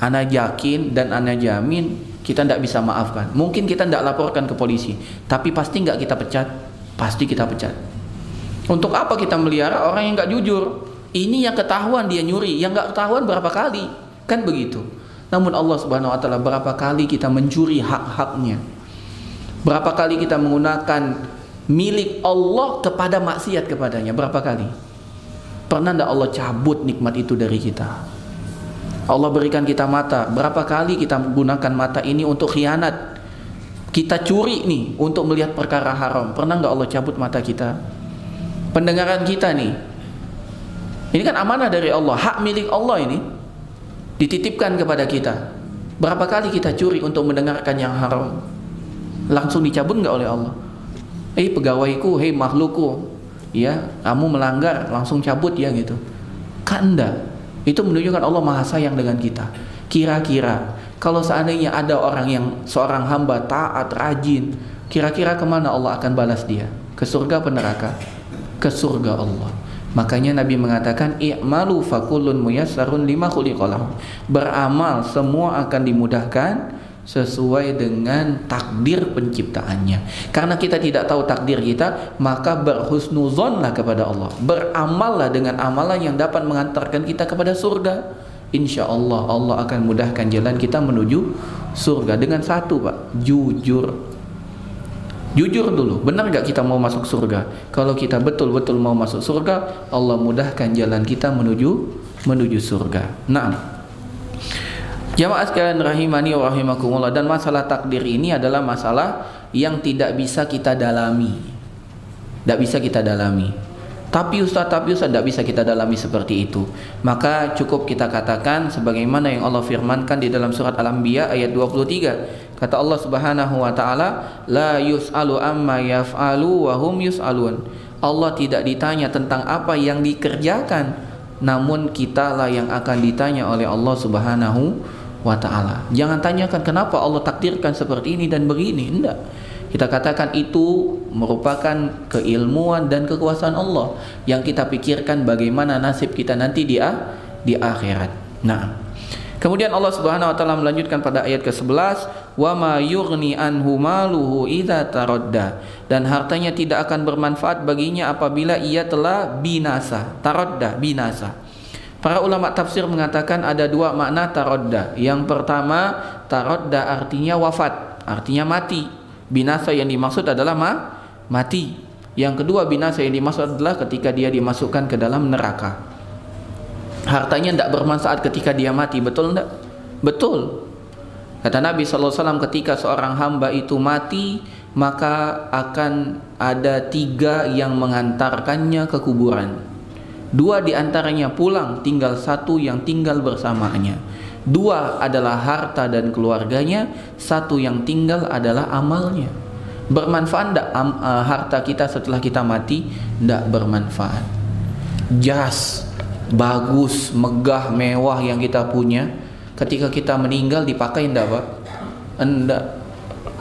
anak yakin dan anak jamin kita tidak bisa maafkan. Mungkin kita tidak laporkan ke polisi, tapi pasti nggak kita pecat, pasti kita pecat. Untuk apa kita melihara orang yang nggak jujur? Ini yang ketahuan dia nyuri, yang nggak ketahuan berapa kali? Kan begitu. Namun Allah Subhanahu Wa Taala berapa kali kita mencuri hak-haknya? Berapa kali kita menggunakan milik Allah kepada maksiat kepadanya? Berapa kali? Pernah tidak Allah cabut nikmat itu dari kita? Allah berikan kita mata. Berapa kali kita menggunakan mata ini untuk khianat? Kita curi nih untuk melihat perkara haram. Pernah nggak Allah cabut mata kita? Pendengaran kita nih. Ini kan amanah dari Allah, hak milik Allah ini dititipkan kepada kita. Berapa kali kita curi untuk mendengarkan yang haram? Langsung dicabut nggak oleh Allah? Eh pegawaiku, hei makhlukku, ya kamu melanggar, langsung cabut ya gitu. Kan enggak itu menunjukkan Allah Maha sayang dengan kita. Kira-kira kalau seandainya ada orang yang seorang hamba taat, rajin, kira-kira ke mana Allah akan balas dia? Ke surga atau neraka? Ke surga Allah. Makanya Nabi mengatakan i'malu fakulun muyassarun lima khuliqalahu. Beramal semua akan dimudahkan sesuai dengan takdir penciptaannya. Karena kita tidak tahu takdir kita, maka berhusnuzonlah kepada Allah. Beramallah dengan amalan yang dapat mengantarkan kita kepada surga. Insya Allah Allah akan mudahkan jalan kita menuju surga dengan satu pak jujur jujur dulu benar gak kita mau masuk surga kalau kita betul-betul mau masuk surga Allah mudahkan jalan kita menuju menuju surga nah Jamaah sekalian rahimani wa rahimakumullah dan masalah takdir ini adalah masalah yang tidak bisa kita dalami. Tidak bisa kita dalami. Tapi Ustaz, tapi Ustaz tidak bisa kita dalami seperti itu. Maka cukup kita katakan sebagaimana yang Allah firmankan di dalam surat Al-Anbiya ayat 23. Kata Allah Subhanahu wa taala, la yus'alu amma yaf'alu wa hum yus'alun. Allah tidak ditanya tentang apa yang dikerjakan, namun kitalah yang akan ditanya oleh Allah Subhanahu wa taala. Jangan tanyakan kenapa Allah takdirkan seperti ini dan begini, enggak. Kita katakan itu merupakan keilmuan dan kekuasaan Allah yang kita pikirkan bagaimana nasib kita nanti di di akhirat. Nah, kemudian Allah Subhanahu wa taala melanjutkan pada ayat ke-11, "Wa ma yughni anhu maluhu idza taradda." Dan hartanya tidak akan bermanfaat baginya apabila ia telah binasa. Taradda, binasa. Para ulama tafsir mengatakan ada dua makna tarodda. Yang pertama, tarodda artinya wafat, artinya mati. Binasa yang dimaksud adalah ma mati. Yang kedua, binasa yang dimaksud adalah ketika dia dimasukkan ke dalam neraka. Hartanya tidak bermanfaat ketika dia mati, betul tidak? Betul. Kata Nabi SAW ketika seorang hamba itu mati, maka akan ada tiga yang mengantarkannya ke kuburan Dua di antaranya pulang, tinggal satu yang tinggal bersamanya. Dua adalah harta dan keluarganya, satu yang tinggal adalah amalnya. Bermanfaat tidak um, uh, harta kita setelah kita mati? Tidak bermanfaat. Jas, bagus, megah, mewah yang kita punya, ketika kita meninggal dipakai tidak pak? Tidak.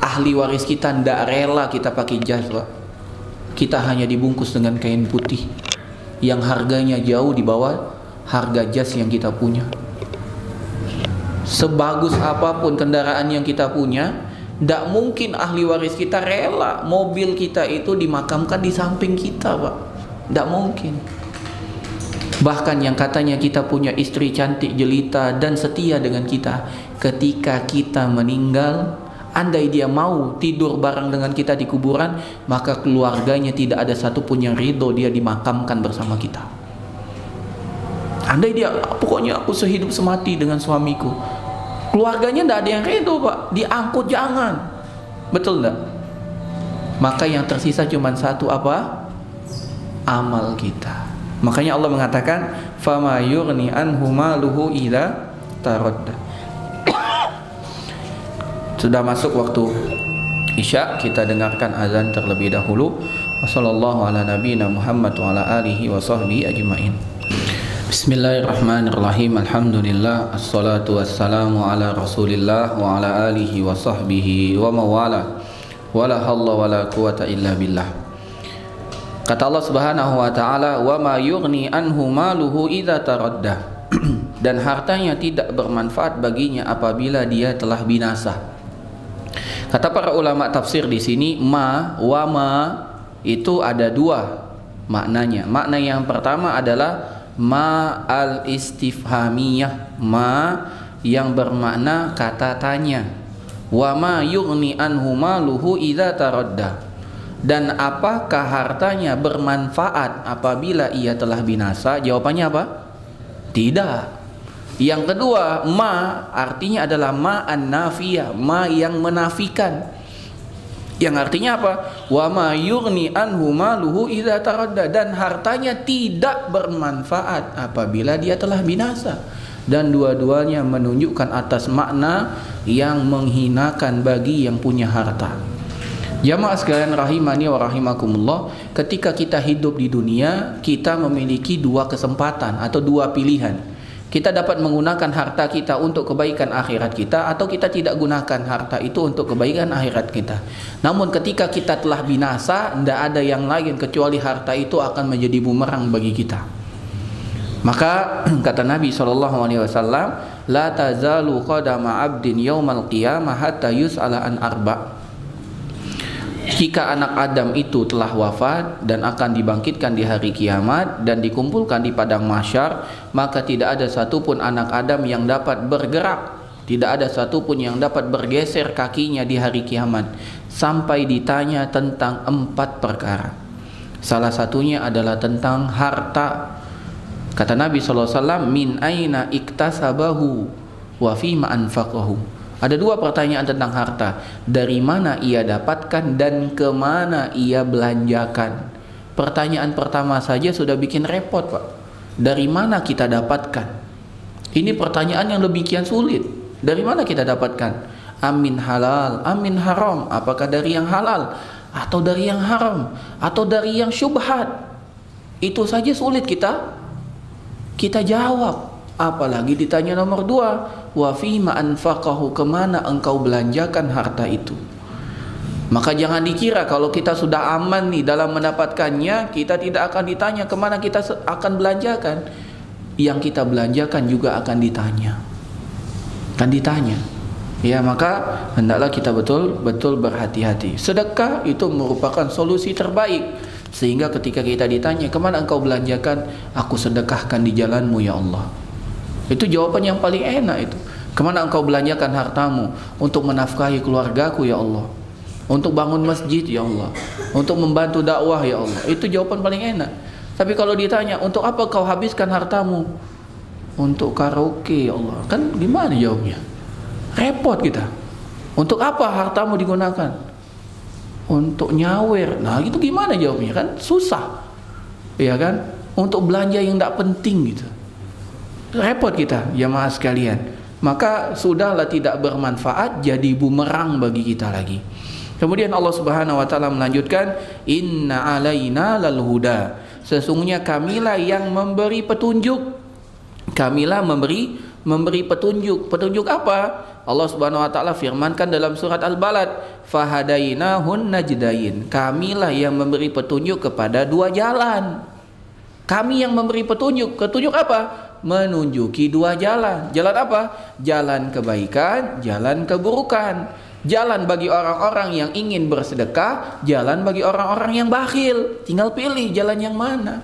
Ahli waris kita tidak rela kita pakai jas pak. Kita hanya dibungkus dengan kain putih yang harganya jauh di bawah harga jas yang kita punya. Sebagus apa pun kendaraan yang kita punya, tidak mungkin ahli waris kita rela mobil kita itu dimakamkan di samping kita, Pak. Tidak mungkin. Bahkan yang katanya kita punya istri cantik jelita dan setia dengan kita, ketika kita meninggal, andai dia mau tidur bareng dengan kita di kuburan, maka keluarganya tidak ada satupun yang ridho dia dimakamkan bersama kita. Andai dia, pokoknya aku sehidup semati dengan suamiku, keluarganya tidak ada yang ridho pak. Diangkut jangan. Betul tidak maka yang tersisa cuma satu apa? Amal kita. Makanya Allah mengatakan fama yurni anhu maluhu ila taradda. Sudah masuk waktu Isya kita dengarkan azan terlebih dahulu. Wassallallahu ala nabiyina Muhammad wa ala alihi wa sahbihi ajma'in. Bismillahirrahmanirrahim. Alhamdulillah. Assalatu wassalamu ala rasulillah Wa ala alihi wa sahbihi wa mawala. Wa la halla wa la quwata illa billah. Kata Allah subhanahu wa ta'ala Wa ma yugni anhu maluhu idha taraddah Dan hartanya tidak bermanfaat baginya apabila dia telah binasa. Kata para ulama tafsir di sini Ma, wa ma Itu ada dua maknanya. Makna yang pertama adalah ma al istifhamiyah. Ma yang bermakna kata tanya. Wa ma yughni anhu maluhu idza taradda. Dan apakah hartanya bermanfaat apabila ia telah binasa? Jawabannya apa? Tidak. Yang kedua ma artinya adalah ma an nafiyah ma yang menafikan yang artinya apa? Wa ma yughni anhu maluhu idza dan hartanya tidak bermanfaat apabila dia telah binasa. Dan dua-duanya menunjukkan atas makna yang menghinakan bagi yang punya harta. Jamaah sekalian rahimani wa rahimakumullah, ketika kita hidup di dunia, kita memiliki dua kesempatan atau dua pilihan kita dapat menggunakan harta kita untuk kebaikan akhirat kita atau kita tidak gunakan harta itu untuk kebaikan akhirat kita. Namun ketika kita telah binasa, tidak ada yang lain kecuali harta itu akan menjadi bumerang bagi kita. Maka kata Nabi saw, la tazalu qadama 'abdin yaumal qiyamah hatta yus'ala an arba' jika anak Adam itu telah wafat dan akan dibangkitkan di hari kiamat dan dikumpulkan di padang mahsyar maka tidak ada satupun anak Adam yang dapat bergerak. Tidak ada satupun yang dapat bergeser kakinya di hari kiamat. Sampai ditanya tentang empat perkara. Salah satunya adalah tentang harta. Kata Nabi SAW min aina iktasabahu wa fima anfaqahu ada dua pertanyaan tentang harta. Dari mana ia dapatkan dan ke mana ia belanjakan? Pertanyaan pertama saja sudah bikin repot, Pak. Dari mana kita dapatkan? Ini pertanyaan yang demikian sulit. Dari mana kita dapatkan? Amin halal, amin haram. Apakah dari yang halal atau dari yang haram atau dari yang syubhat? Itu saja sulit kita kita jawab. Apalagi ditanya nomor dua, wa fima anfaqahu ke mana engkau belanjakan harta itu? Maka jangan dikira kalau kita sudah aman nih dalam mendapatkannya, kita tidak akan ditanya ke mana kita akan belanjakan. Yang kita belanjakan juga akan ditanya. Akan ditanya. Ya maka hendaklah kita betul-betul berhati-hati. Sedekah itu merupakan solusi terbaik. Sehingga ketika kita ditanya ke mana engkau belanjakan, aku sedekahkan di jalanmu ya Allah. Itu jawaban yang paling enak itu. Ke mana engkau belanjakan hartamu untuk menafkahi keluargaku ya Allah? Untuk bangun masjid ya Allah. Untuk membantu dakwah ya Allah. Itu jawaban paling enak. Tapi kalau ditanya untuk apa kau habiskan hartamu? Untuk karaoke ya Allah. Kan gimana jawabnya? Repot kita. Untuk apa hartamu digunakan? Untuk nyawer. Nah, itu gimana jawabnya? Kan susah. Ya kan? Untuk belanja yang tidak penting gitu repot kita jamaah sekalian maka sudahlah tidak bermanfaat jadi bumerang bagi kita lagi. Kemudian Allah Subhanahu wa taala melanjutkan inna alaina lal huda. Sesungguhnya kamilah yang memberi petunjuk. Kamilah memberi memberi petunjuk. Petunjuk apa? Allah Subhanahu wa taala firmankan dalam surat Al-Balad, "Fahadainahun najdain." Kamilah yang memberi petunjuk kepada dua jalan. Kami yang memberi petunjuk. Petunjuk apa? Menunjuki dua jalan. Jalan apa? Jalan kebaikan, jalan keburukan. Jalan bagi orang-orang yang ingin bersedekah, jalan bagi orang-orang yang bakhil. Tinggal pilih jalan yang mana.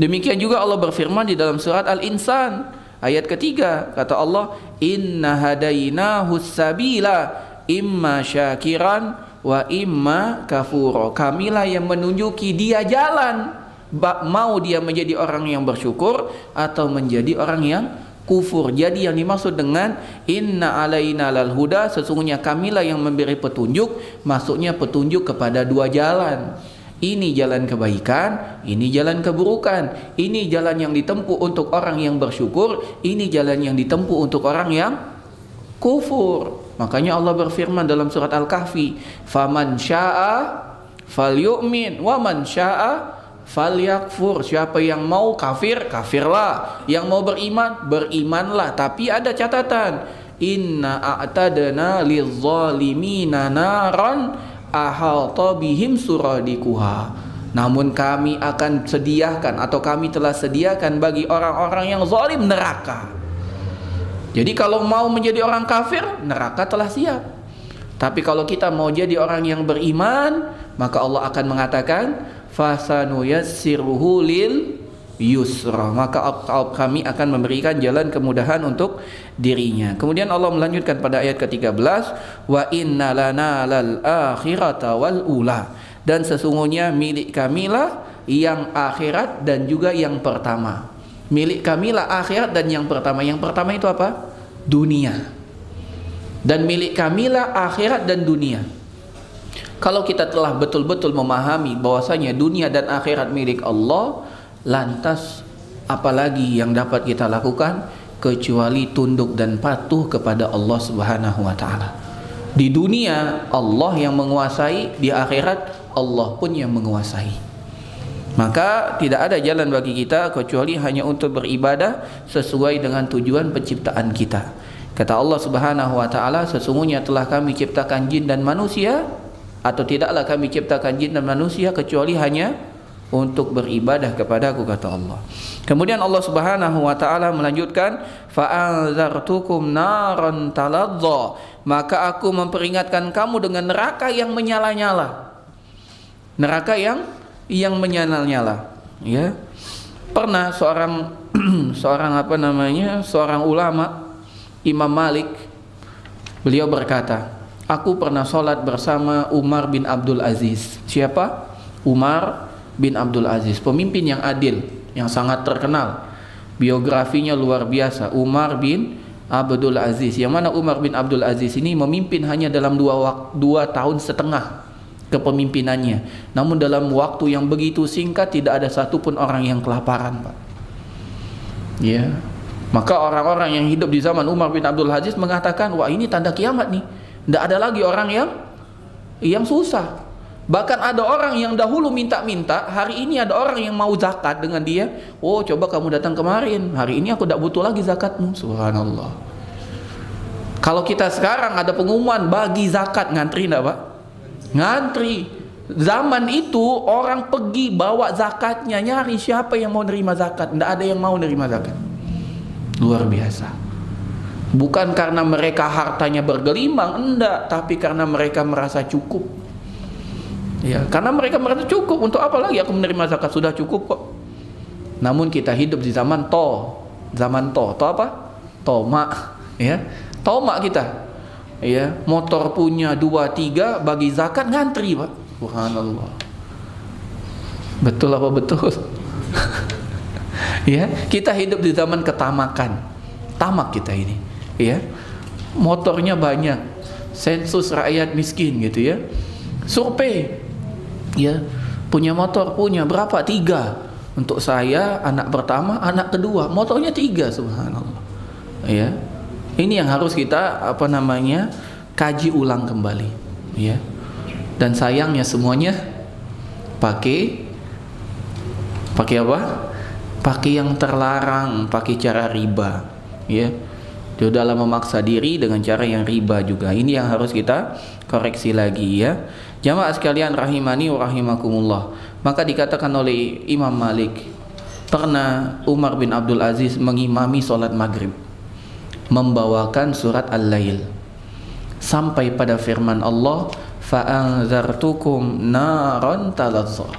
Demikian juga Allah berfirman di dalam surat Al-Insan ayat ketiga kata Allah inna hadainahu sabila imma syakiran wa imma kafuro kamilah yang menunjuki dia jalan mau dia menjadi orang yang bersyukur atau menjadi orang yang kufur. Jadi yang dimaksud dengan inna alaina lal huda sesungguhnya kamilah yang memberi petunjuk, maksudnya petunjuk kepada dua jalan. Ini jalan kebaikan, ini jalan keburukan. Ini jalan yang ditempuh untuk orang yang bersyukur, ini jalan yang ditempuh untuk orang yang kufur. Makanya Allah berfirman dalam surat Al-Kahfi, "Faman syaa'a falyu'min wa man syaa'a falyakfur. Siapa yang mau kafir kafirlah. Yang mau beriman berimanlah. Tapi ada catatan. Inna a'tadna lizzalimina naran ahalta bihim suradikuha. Namun kami akan sediakan atau kami telah sediakan bagi orang-orang yang zalim neraka. Jadi kalau mau menjadi orang kafir neraka telah siap. Tapi kalau kita mau jadi orang yang beriman maka Allah akan mengatakan fasanuyassiruhu lil yusra. Maka kami akan memberikan jalan kemudahan untuk dirinya. Kemudian Allah melanjutkan pada ayat ke-13 wa inna lana lal akhirata wal ula. Dan sesungguhnya milik kamilah yang akhirat dan juga yang pertama. Milik kamilah akhirat dan yang pertama. Yang pertama itu apa? Dunia. Dan milik kamilah akhirat dan dunia kalau kita telah betul-betul memahami bahwasanya dunia dan akhirat milik Allah, lantas apalagi yang dapat kita lakukan kecuali tunduk dan patuh kepada Allah Subhanahu wa taala. Di dunia Allah yang menguasai, di akhirat Allah pun yang menguasai. Maka tidak ada jalan bagi kita kecuali hanya untuk beribadah sesuai dengan tujuan penciptaan kita. Kata Allah Subhanahu wa taala, sesungguhnya telah kami ciptakan jin dan manusia atau tidaklah kami ciptakan jin dan manusia kecuali hanya untuk beribadah kepada aku kata Allah. Kemudian Allah Subhanahu wa taala melanjutkan fa'anzartukum naran taladza maka aku memperingatkan kamu dengan neraka yang menyala-nyala. Neraka yang yang menyala-nyala, ya. Pernah seorang seorang apa namanya? seorang ulama Imam Malik beliau berkata, Aku pernah sholat bersama Umar bin Abdul Aziz. Siapa? Umar bin Abdul Aziz, pemimpin yang adil, yang sangat terkenal. Biografinya luar biasa. Umar bin Abdul Aziz. Yang mana Umar bin Abdul Aziz ini memimpin hanya dalam dua, dua tahun setengah kepemimpinannya. Namun dalam waktu yang begitu singkat tidak ada satupun orang yang kelaparan, Pak. Ya. Maka orang-orang yang hidup di zaman Umar bin Abdul Aziz mengatakan, wah ini tanda kiamat nih tidak ada lagi orang yang yang susah. Bahkan ada orang yang dahulu minta-minta, hari ini ada orang yang mau zakat dengan dia. Oh, coba kamu datang kemarin. Hari ini aku tidak butuh lagi zakatmu. Subhanallah. Kalau kita sekarang ada pengumuman bagi zakat, ngantri enggak, Pak? Ngantri. Zaman itu orang pergi bawa zakatnya, nyari siapa yang mau nerima zakat. Tidak ada yang mau nerima zakat. Luar biasa. Bukan karena mereka hartanya bergelimang, enggak, tapi karena mereka merasa cukup. Ya, karena mereka merasa cukup. Untuk apa lagi aku menerima zakat sudah cukup kok. Namun kita hidup di zaman to, zaman to, to apa? Toma, ya, toma kita. Ya, motor punya dua tiga bagi zakat ngantri pak. Subhanallah. Betul apa betul? ya, kita hidup di zaman ketamakan. Tamak kita ini ya. Motornya banyak sensus rakyat miskin gitu ya. Survei ya punya motor punya berapa? Tiga. Untuk saya anak pertama anak kedua. Motornya tiga subhanallah. Ya. Ini yang harus kita apa namanya kaji ulang kembali, ya. Dan sayangnya semuanya pakai pakai apa? Pakai yang terlarang, pakai cara riba, ya. Dia dalam memaksa diri dengan cara yang riba juga. Ini yang harus kita koreksi lagi ya. Jamaah sekalian rahimani wa rahimakumullah. Maka dikatakan oleh Imam Malik pernah Umar bin Abdul Aziz mengimami solat maghrib membawakan surat Al-Lail sampai pada firman Allah fa'anzartukum naran talazza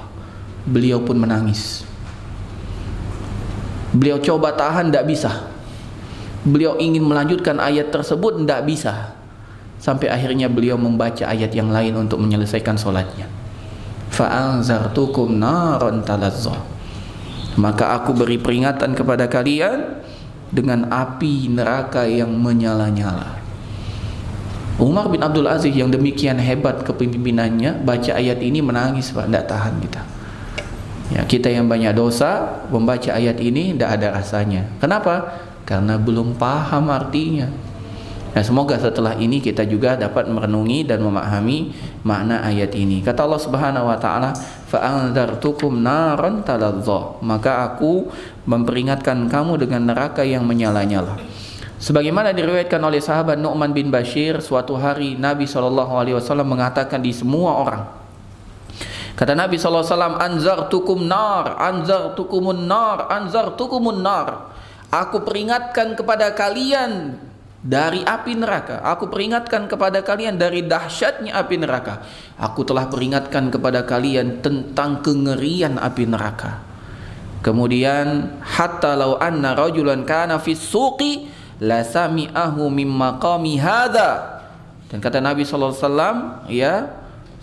beliau pun menangis beliau coba tahan tidak bisa beliau ingin melanjutkan ayat tersebut tidak bisa sampai akhirnya beliau membaca ayat yang lain untuk menyelesaikan solatnya fa'anzartukum naran talazza maka aku beri peringatan kepada kalian dengan api neraka yang menyala-nyala Umar bin Abdul Aziz yang demikian hebat kepemimpinannya baca ayat ini menangis Pak, tidak tahan kita. Ya, kita yang banyak dosa membaca ayat ini tidak ada rasanya. Kenapa? Karena belum paham artinya. Nah, semoga setelah ini kita juga dapat merenungi dan memahami makna ayat ini. Kata Allah Subhanahu wa taala, "Fa'anzartukum naran talazza." Maka aku memperingatkan kamu dengan neraka yang menyala-nyala. Sebagaimana diriwayatkan oleh sahabat Nu'man bin Bashir, suatu hari Nabi SAW mengatakan di semua orang. Kata Nabi SAW, Anzar tukum nar, anzar tukumun nar, anzar tukumun nar. Aku peringatkan kepada kalian dari api neraka. Aku peringatkan kepada kalian dari dahsyatnya api neraka. Aku telah peringatkan kepada kalian tentang kengerian api neraka. Kemudian hatta law anna rajulan kana fi suqi la sami'ahu mim maqami hadha dan kata Nabi sallallahu alaihi wasallam ya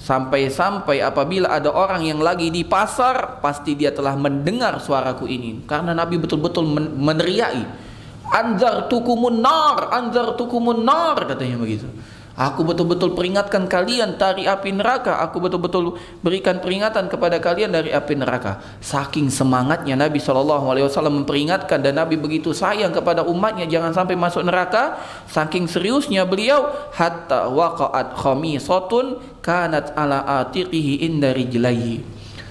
sampai-sampai apabila ada orang yang lagi di pasar pasti dia telah mendengar suaraku ini. Karena Nabi betul-betul meneriaki. Anzar tukumun nar anzar tukumun nar katanya begitu Aku betul-betul peringatkan kalian dari api neraka. Aku betul-betul berikan peringatan kepada kalian dari api neraka. Saking semangatnya Nabi SAW memperingatkan dan Nabi begitu sayang kepada umatnya jangan sampai masuk neraka. Saking seriusnya beliau hatta waqa'at khamisatun kanat ala atiqihi inda rijlaihi.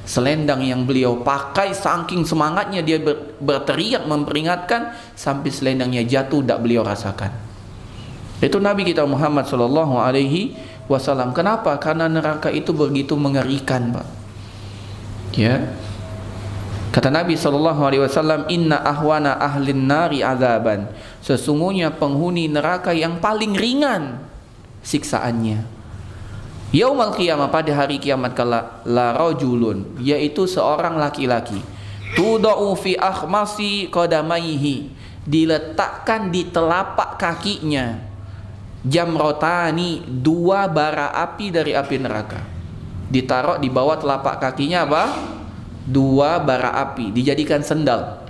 Selendang yang beliau pakai saking semangatnya dia berteriak memperingatkan sampai selendangnya jatuh tidak beliau rasakan. Itu Nabi kita Muhammad sallallahu alaihi wasallam. Kenapa? Karena neraka itu begitu mengerikan, Pak. Ya. Kata Nabi sallallahu alaihi wasallam, "Inna ahwana ahlin nari azaban." Sesungguhnya penghuni neraka yang paling ringan siksaannya. Yaumal qiyamah pada hari kiamat kala la rajulun yaitu seorang laki-laki tudau fi akhmasi qadamaihi diletakkan di telapak kakinya jamrotani dua bara api dari api neraka. Ditaruh di bawah telapak kakinya apa? Dua bara api dijadikan sendal.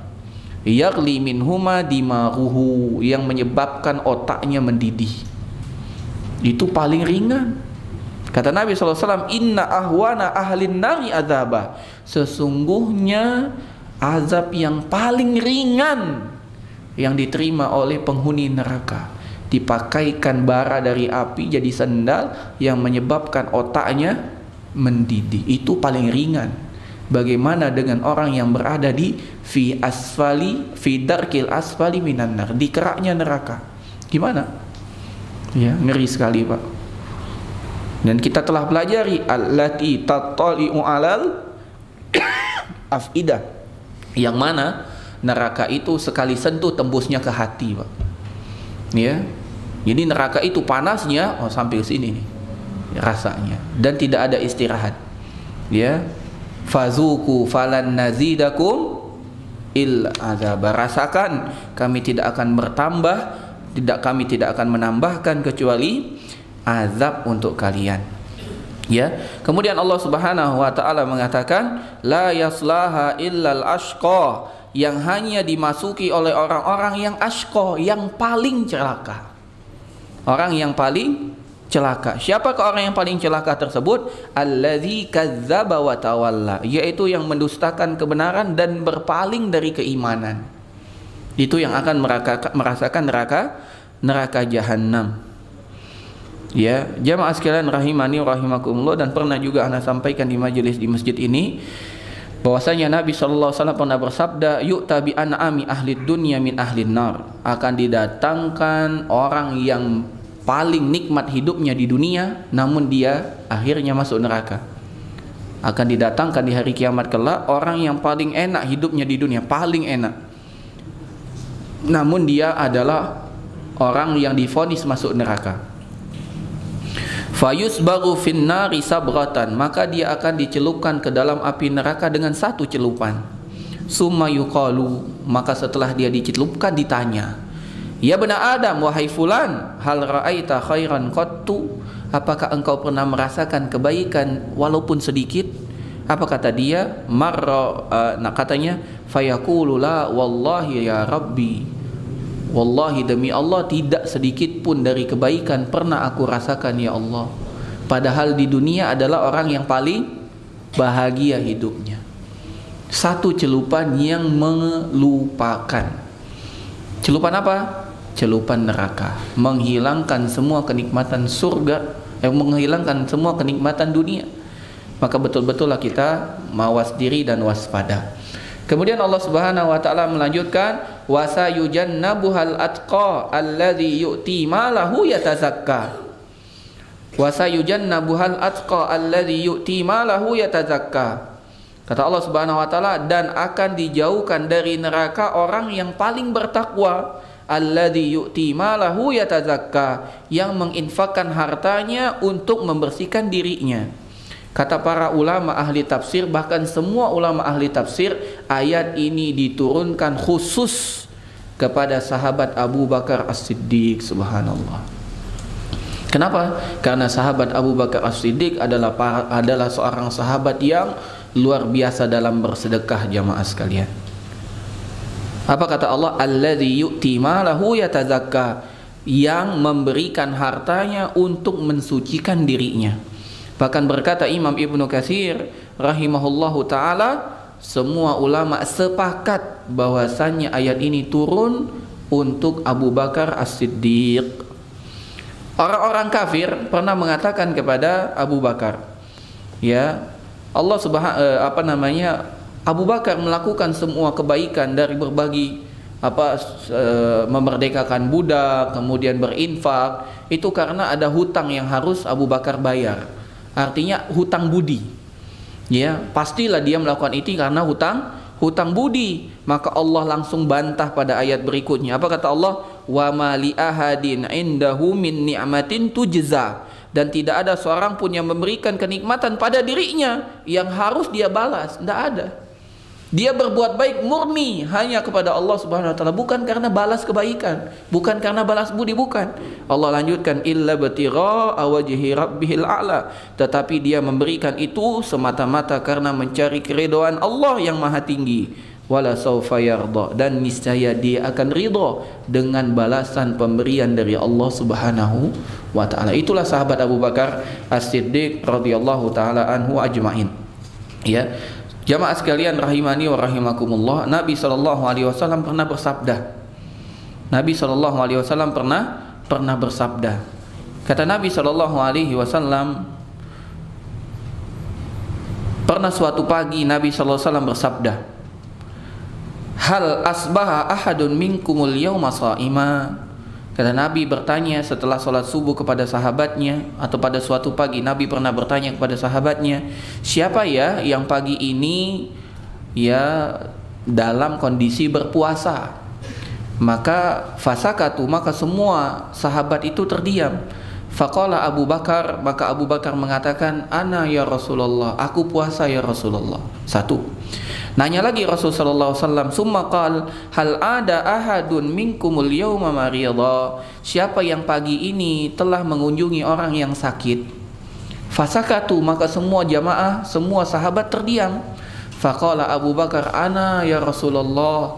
Yakli minhuma dimaruhu yang menyebabkan otaknya mendidih. Itu paling ringan. Kata Nabi SAW inna ahwana ahlin nari azabah. Sesungguhnya azab yang paling ringan yang diterima oleh penghuni neraka dipakaikan bara dari api jadi sendal yang menyebabkan otaknya mendidih. Itu paling ringan. Bagaimana dengan orang yang berada di fi asfali fi darkil asfali minan nar di keraknya neraka? Gimana? Ya ngeri sekali Pak. Dan kita telah pelajari allati tatali'u alal afidah yang mana neraka itu sekali sentuh tembusnya ke hati Pak. Ya jadi neraka itu panasnya oh sampai sini nih rasanya. Dan tidak ada istirahat. Ya. Fazuku falan nazidakum il azab. Rasakan kami tidak akan bertambah tidak kami tidak akan menambahkan kecuali azab untuk kalian. Ya. Kemudian Allah Subhanahu wa taala mengatakan la yaslaha illal ashqa. Yang hanya dimasuki oleh orang-orang yang ashqa yang paling celaka orang yang paling celaka. Siapakah orang yang paling celaka tersebut? Allazi kadzdzaba wa tawalla, yaitu yang mendustakan kebenaran dan berpaling dari keimanan. Itu yang akan merasakan neraka neraka jahanam. Ya, jamaah sekalian rahimani rahimakumullah dan pernah juga ana sampaikan di majelis di masjid ini bahwasanya Nabi sallallahu alaihi wasallam pernah bersabda, "Yu'ta bi an'ami ahli dunya min ahli nar." Akan didatangkan orang yang paling nikmat hidupnya di dunia namun dia akhirnya masuk neraka. Akan didatangkan di hari kiamat kelak orang yang paling enak hidupnya di dunia, paling enak. Namun dia adalah orang yang difonis masuk neraka fayusbaru finnari sabratan maka dia akan dicelupkan ke dalam api neraka dengan satu celupan summa yuqalu maka setelah dia dicelupkan ditanya ya bena adam wahai fulan hal ra'aita khairan qattu apakah engkau pernah merasakan kebaikan walaupun sedikit apa kata dia marra uh, nah katanya fayaqulu la wallahi ya rabbi Wallahi demi Allah tidak sedikit pun dari kebaikan pernah aku rasakan ya Allah. Padahal di dunia adalah orang yang paling bahagia hidupnya. Satu celupan yang melupakan. Celupan apa? Celupan neraka. Menghilangkan semua kenikmatan surga, eh, menghilangkan semua kenikmatan dunia. Maka betul-betullah kita mawas diri dan waspada. Kemudian Allah Subhanahu wa taala melanjutkan wasa yujannabuhal atqa alladhi yu'ti malahu yatazakka. Wasa yujannabuhal atqa alladhi yu'ti malahu yatazakka. Kata Allah Subhanahu wa taala dan akan dijauhkan dari neraka orang yang paling bertakwa alladhi yu'ti malahu yatazakka yang menginfakkan hartanya untuk membersihkan dirinya. Kata para ulama ahli tafsir bahkan semua ulama ahli tafsir ayat ini diturunkan khusus kepada sahabat Abu Bakar As-Siddiq subhanallah. Kenapa? Karena sahabat Abu Bakar As-Siddiq adalah adalah seorang sahabat yang luar biasa dalam bersedekah jamaah sekalian. Apa kata Allah? Alladzi yu'ti malahu yatazakka yang memberikan hartanya untuk mensucikan dirinya. Bahkan berkata Imam Ibnu Katsir rahimahullahu taala semua ulama sepakat bahwasannya ayat ini turun untuk Abu Bakar As-Siddiq. Orang-orang kafir pernah mengatakan kepada Abu Bakar, ya Allah subhanahu eh, apa namanya Abu Bakar melakukan semua kebaikan dari berbagi apa e, memerdekakan budak, kemudian berinfak, itu karena ada hutang yang harus Abu Bakar bayar. Artinya hutang budi. Ya pastilah dia melakukan itu karena hutang hutang budi. Maka Allah langsung bantah pada ayat berikutnya. Apa kata Allah? Wa mali ahadin indahu min ni'matin tujza. Dan tidak ada seorang pun yang memberikan kenikmatan pada dirinya yang harus dia balas. Tidak ada dia berbuat baik murni hanya kepada Allah Subhanahu wa taala bukan karena balas kebaikan, bukan karena balas budi bukan. Allah lanjutkan illa batira awajhi rabbihil a'la, tetapi dia memberikan itu semata-mata karena mencari keridhaan Allah yang Maha Tinggi. Wala saufa yarda dan niscaya dia akan ridha dengan balasan pemberian dari Allah Subhanahu wa taala. Itulah sahabat Abu Bakar As-Siddiq radhiyallahu taala anhu ajmain. Ya. Jamaah sekalian rahimani wa rahimakumullah, Nabi sallallahu alaihi wasallam pernah bersabda. Nabi sallallahu alaihi wasallam pernah pernah bersabda. Kata Nabi sallallahu alaihi wasallam pernah suatu pagi Nabi sallallahu alaihi wasallam bersabda, "Hal asbaha ahadun minkumul yawma sha'ima?" Kata Nabi bertanya setelah sholat subuh kepada sahabatnya atau pada suatu pagi Nabi pernah bertanya kepada sahabatnya, siapa ya yang pagi ini ya dalam kondisi berpuasa? Maka fasakatu maka semua sahabat itu terdiam. Faqala Abu Bakar maka Abu Bakar mengatakan ana ya Rasulullah aku puasa ya Rasulullah. Satu. Nanya lagi Rasulullah SAW Summa qal Hal ada ahadun minkumul yawma mariyadha Siapa yang pagi ini telah mengunjungi orang yang sakit? Fasakatu maka semua jamaah Semua sahabat terdiam. Faqala Abu Bakar Ana ya Rasulullah.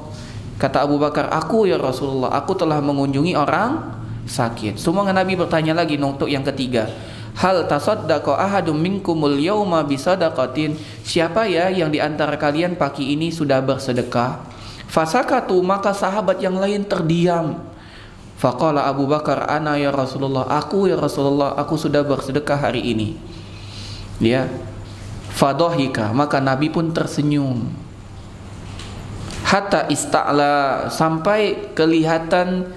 Kata Abu Bakar Aku ya Rasulullah Aku telah mengunjungi orang sakit. Semua Nabi bertanya lagi untuk yang ketiga Hal tasaddaqa ahadum minkumul yawma bisadaqatin Siapa ya yang di antara kalian pagi ini sudah bersedekah Fasakatu maka sahabat yang lain terdiam Faqala Abu Bakar, "Ana ya Rasulullah, aku ya Rasulullah, aku sudah bersedekah hari ini." Ya. Fadohika, maka Nabi pun tersenyum. Hatta ista'la sampai kelihatan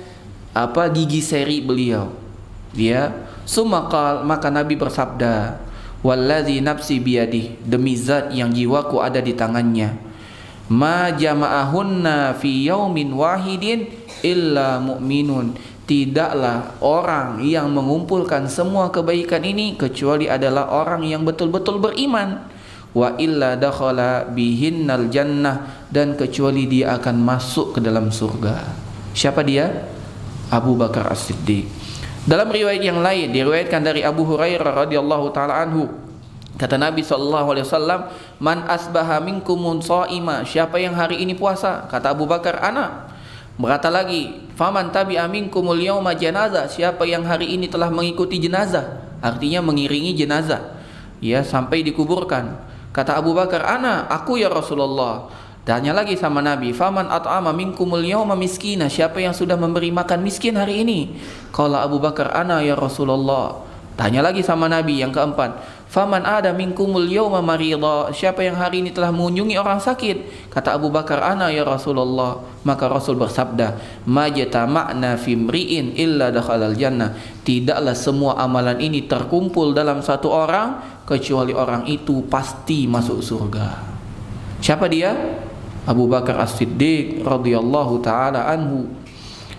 apa gigi seri beliau. Ya. Sumakal maka Nabi bersabda, "Wallazi nafsi biyadih, demi zat yang jiwaku ada di tangannya." Ma jama'ahunna fi yaumin wahidin illa mu'minun. Tidaklah orang yang mengumpulkan semua kebaikan ini kecuali adalah orang yang betul-betul beriman. Wa illa dakhala bihinnal jannah dan kecuali dia akan masuk ke dalam surga. Siapa dia? Abu Bakar As-Siddiq dalam riwayat yang lain diriwayatkan dari Abu Hurairah radhiyallahu taala anhu kata Nabi sallallahu alaihi wasallam man asbaha minkum shaima siapa yang hari ini puasa kata Abu Bakar anak Berkata lagi, "Faman tabi aminkumul yauma janazah." Siapa yang hari ini telah mengikuti jenazah, artinya mengiringi jenazah, ya sampai dikuburkan. Kata Abu Bakar, "Ana, aku ya Rasulullah." Tanya lagi sama Nabi, "Faman at'ama minkumul yauma miskina?" Siapa yang sudah memberi makan miskin hari ini? Qala Abu Bakar, "Ana ya Rasulullah." Tanya lagi sama Nabi yang keempat, Faman ada minkumul yawma marida. Siapa yang hari ini telah mengunjungi orang sakit? Kata Abu Bakar, "Ana ya Rasulullah." Maka Rasul bersabda, "Majta ma'na fi mri'in illa dakhalal jannah." Tidaklah semua amalan ini terkumpul dalam satu orang kecuali orang itu pasti masuk surga. Siapa dia? Abu Bakar As-Siddiq radhiyallahu taala anhu.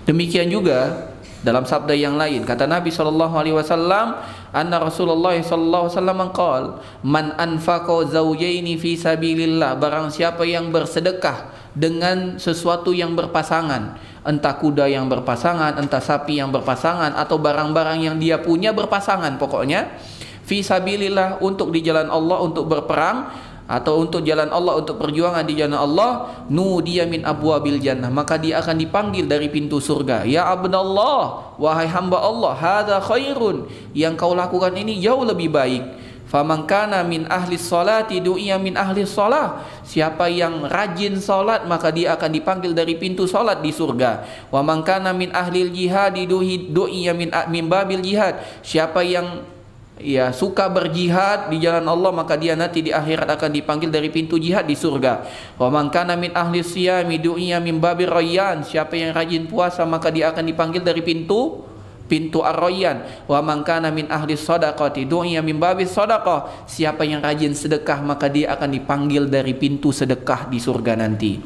Demikian juga dalam sabda yang lain kata Nabi sallallahu alaihi wasallam anna Rasulullah sallallahu alaihi wasallam qol man anfaqa zawjaini fi sabilillah barang siapa yang bersedekah dengan sesuatu yang berpasangan entah kuda yang berpasangan entah sapi yang berpasangan atau barang-barang yang dia punya berpasangan pokoknya fi sabilillah untuk di jalan Allah untuk berperang atau untuk jalan Allah untuk perjuangan di jalan Allah nudiya min abwabil jannah. Maka dia akan dipanggil dari pintu surga. Ya abdallah wahai hamba Allah hadza khairun. Yang kau lakukan ini jauh lebih baik. Faman kana min ahli salati du'iya min ahli salah. Siapa yang rajin salat maka dia akan dipanggil dari pintu salat di surga. Wa man kana min ahli jihad du'iya min min babil jihad. Siapa yang ya suka berjihad di jalan Allah maka dia nanti di akhirat akan dipanggil dari pintu jihad di surga. Wa man kana min ahli siyami du'iya min babir rayyan. Siapa yang rajin puasa maka dia akan dipanggil dari pintu pintu ar-rayyan. Wa man kana min ahli shadaqati du'iya min babis sadaqah. Siapa yang rajin sedekah maka dia akan dipanggil dari pintu sedekah di surga nanti.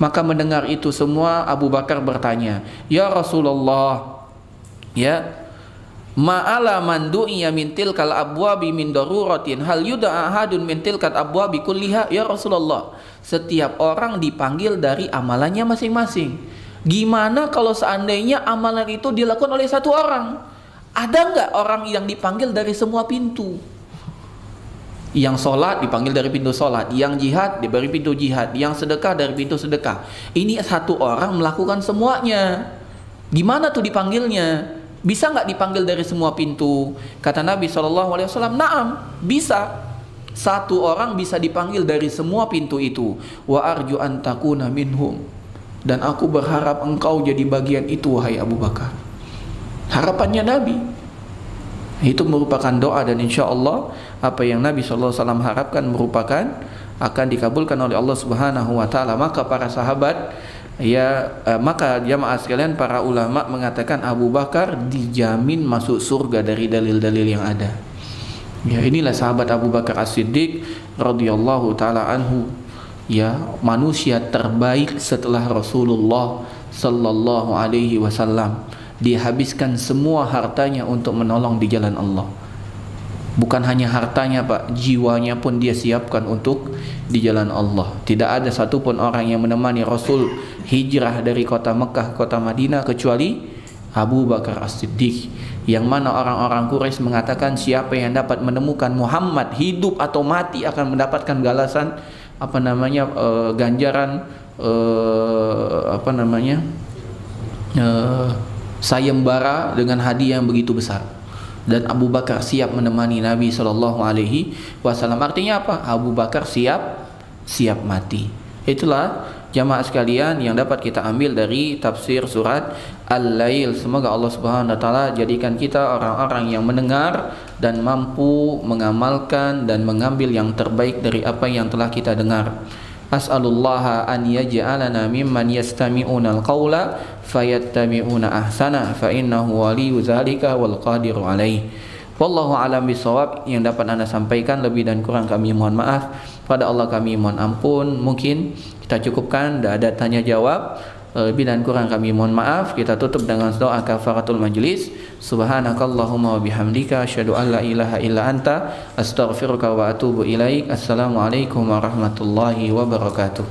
Maka mendengar itu semua Abu Bakar bertanya, "Ya Rasulullah, ya Ma'ala man du'iya min tilkal abwabi min daruratin hal yuda ahadun min tilkat abwabi kulliha ya Rasulullah. Setiap orang dipanggil dari amalannya masing-masing. Gimana kalau seandainya amalan itu dilakukan oleh satu orang? Ada nggak orang yang dipanggil dari semua pintu? Yang sholat dipanggil dari pintu sholat, yang jihad dari pintu jihad, yang sedekah dari pintu sedekah. Ini satu orang melakukan semuanya. Gimana tuh dipanggilnya? Bisa nggak dipanggil dari semua pintu? Kata Nabi Wasallam, naam, bisa. Satu orang bisa dipanggil dari semua pintu itu. Wa arju antakuna minhum. Dan aku berharap engkau jadi bagian itu, wahai Abu Bakar. Harapannya Nabi. Itu merupakan doa dan insya Allah apa yang Nabi Wasallam harapkan merupakan akan dikabulkan oleh Allah Subhanahu Wa Taala. Maka para sahabat ya eh, maka jamaah sekalian para ulama mengatakan Abu Bakar dijamin masuk surga dari dalil-dalil yang ada. Ya inilah sahabat Abu Bakar As-Siddiq radhiyallahu taala anhu. Ya manusia terbaik setelah Rasulullah sallallahu alaihi wasallam. Dihabiskan semua hartanya untuk menolong di jalan Allah bukan hanya hartanya Pak, jiwanya pun dia siapkan untuk di jalan Allah. Tidak ada satupun orang yang menemani Rasul hijrah dari kota Mekah kota Madinah kecuali Abu Bakar As-Siddiq. Yang mana orang-orang Quraisy mengatakan siapa yang dapat menemukan Muhammad hidup atau mati akan mendapatkan galasan apa namanya e, ganjaran e, apa namanya e, sayembara dengan hadiah yang begitu besar dan Abu Bakar siap menemani Nabi Shallallahu Alaihi Wasallam. Artinya apa? Abu Bakar siap siap mati. Itulah jamaah sekalian yang dapat kita ambil dari tafsir surat Al-Lail. Semoga Allah Subhanahu wa taala jadikan kita orang-orang yang mendengar dan mampu mengamalkan dan mengambil yang terbaik dari apa yang telah kita dengar. As'alullah an yaj'alana mimman yastami'una al-qawla fayattabi'una ahsana fa innahu waliyyu dzalika wal qadiru alaihi. Wallahu alam bisawab yang dapat anda sampaikan lebih dan kurang kami mohon maaf. Pada Allah kami mohon ampun. Mungkin kita cukupkan. Dah ada tanya jawab lebih dan kurang kami mohon maaf. Kita tutup dengan doa kafaratul majlis. Subhanakallahumma wa bihamdika asyhadu an la ilaha illa anta astaghfiruka wa atubu ilaik. Assalamualaikum warahmatullahi wabarakatuh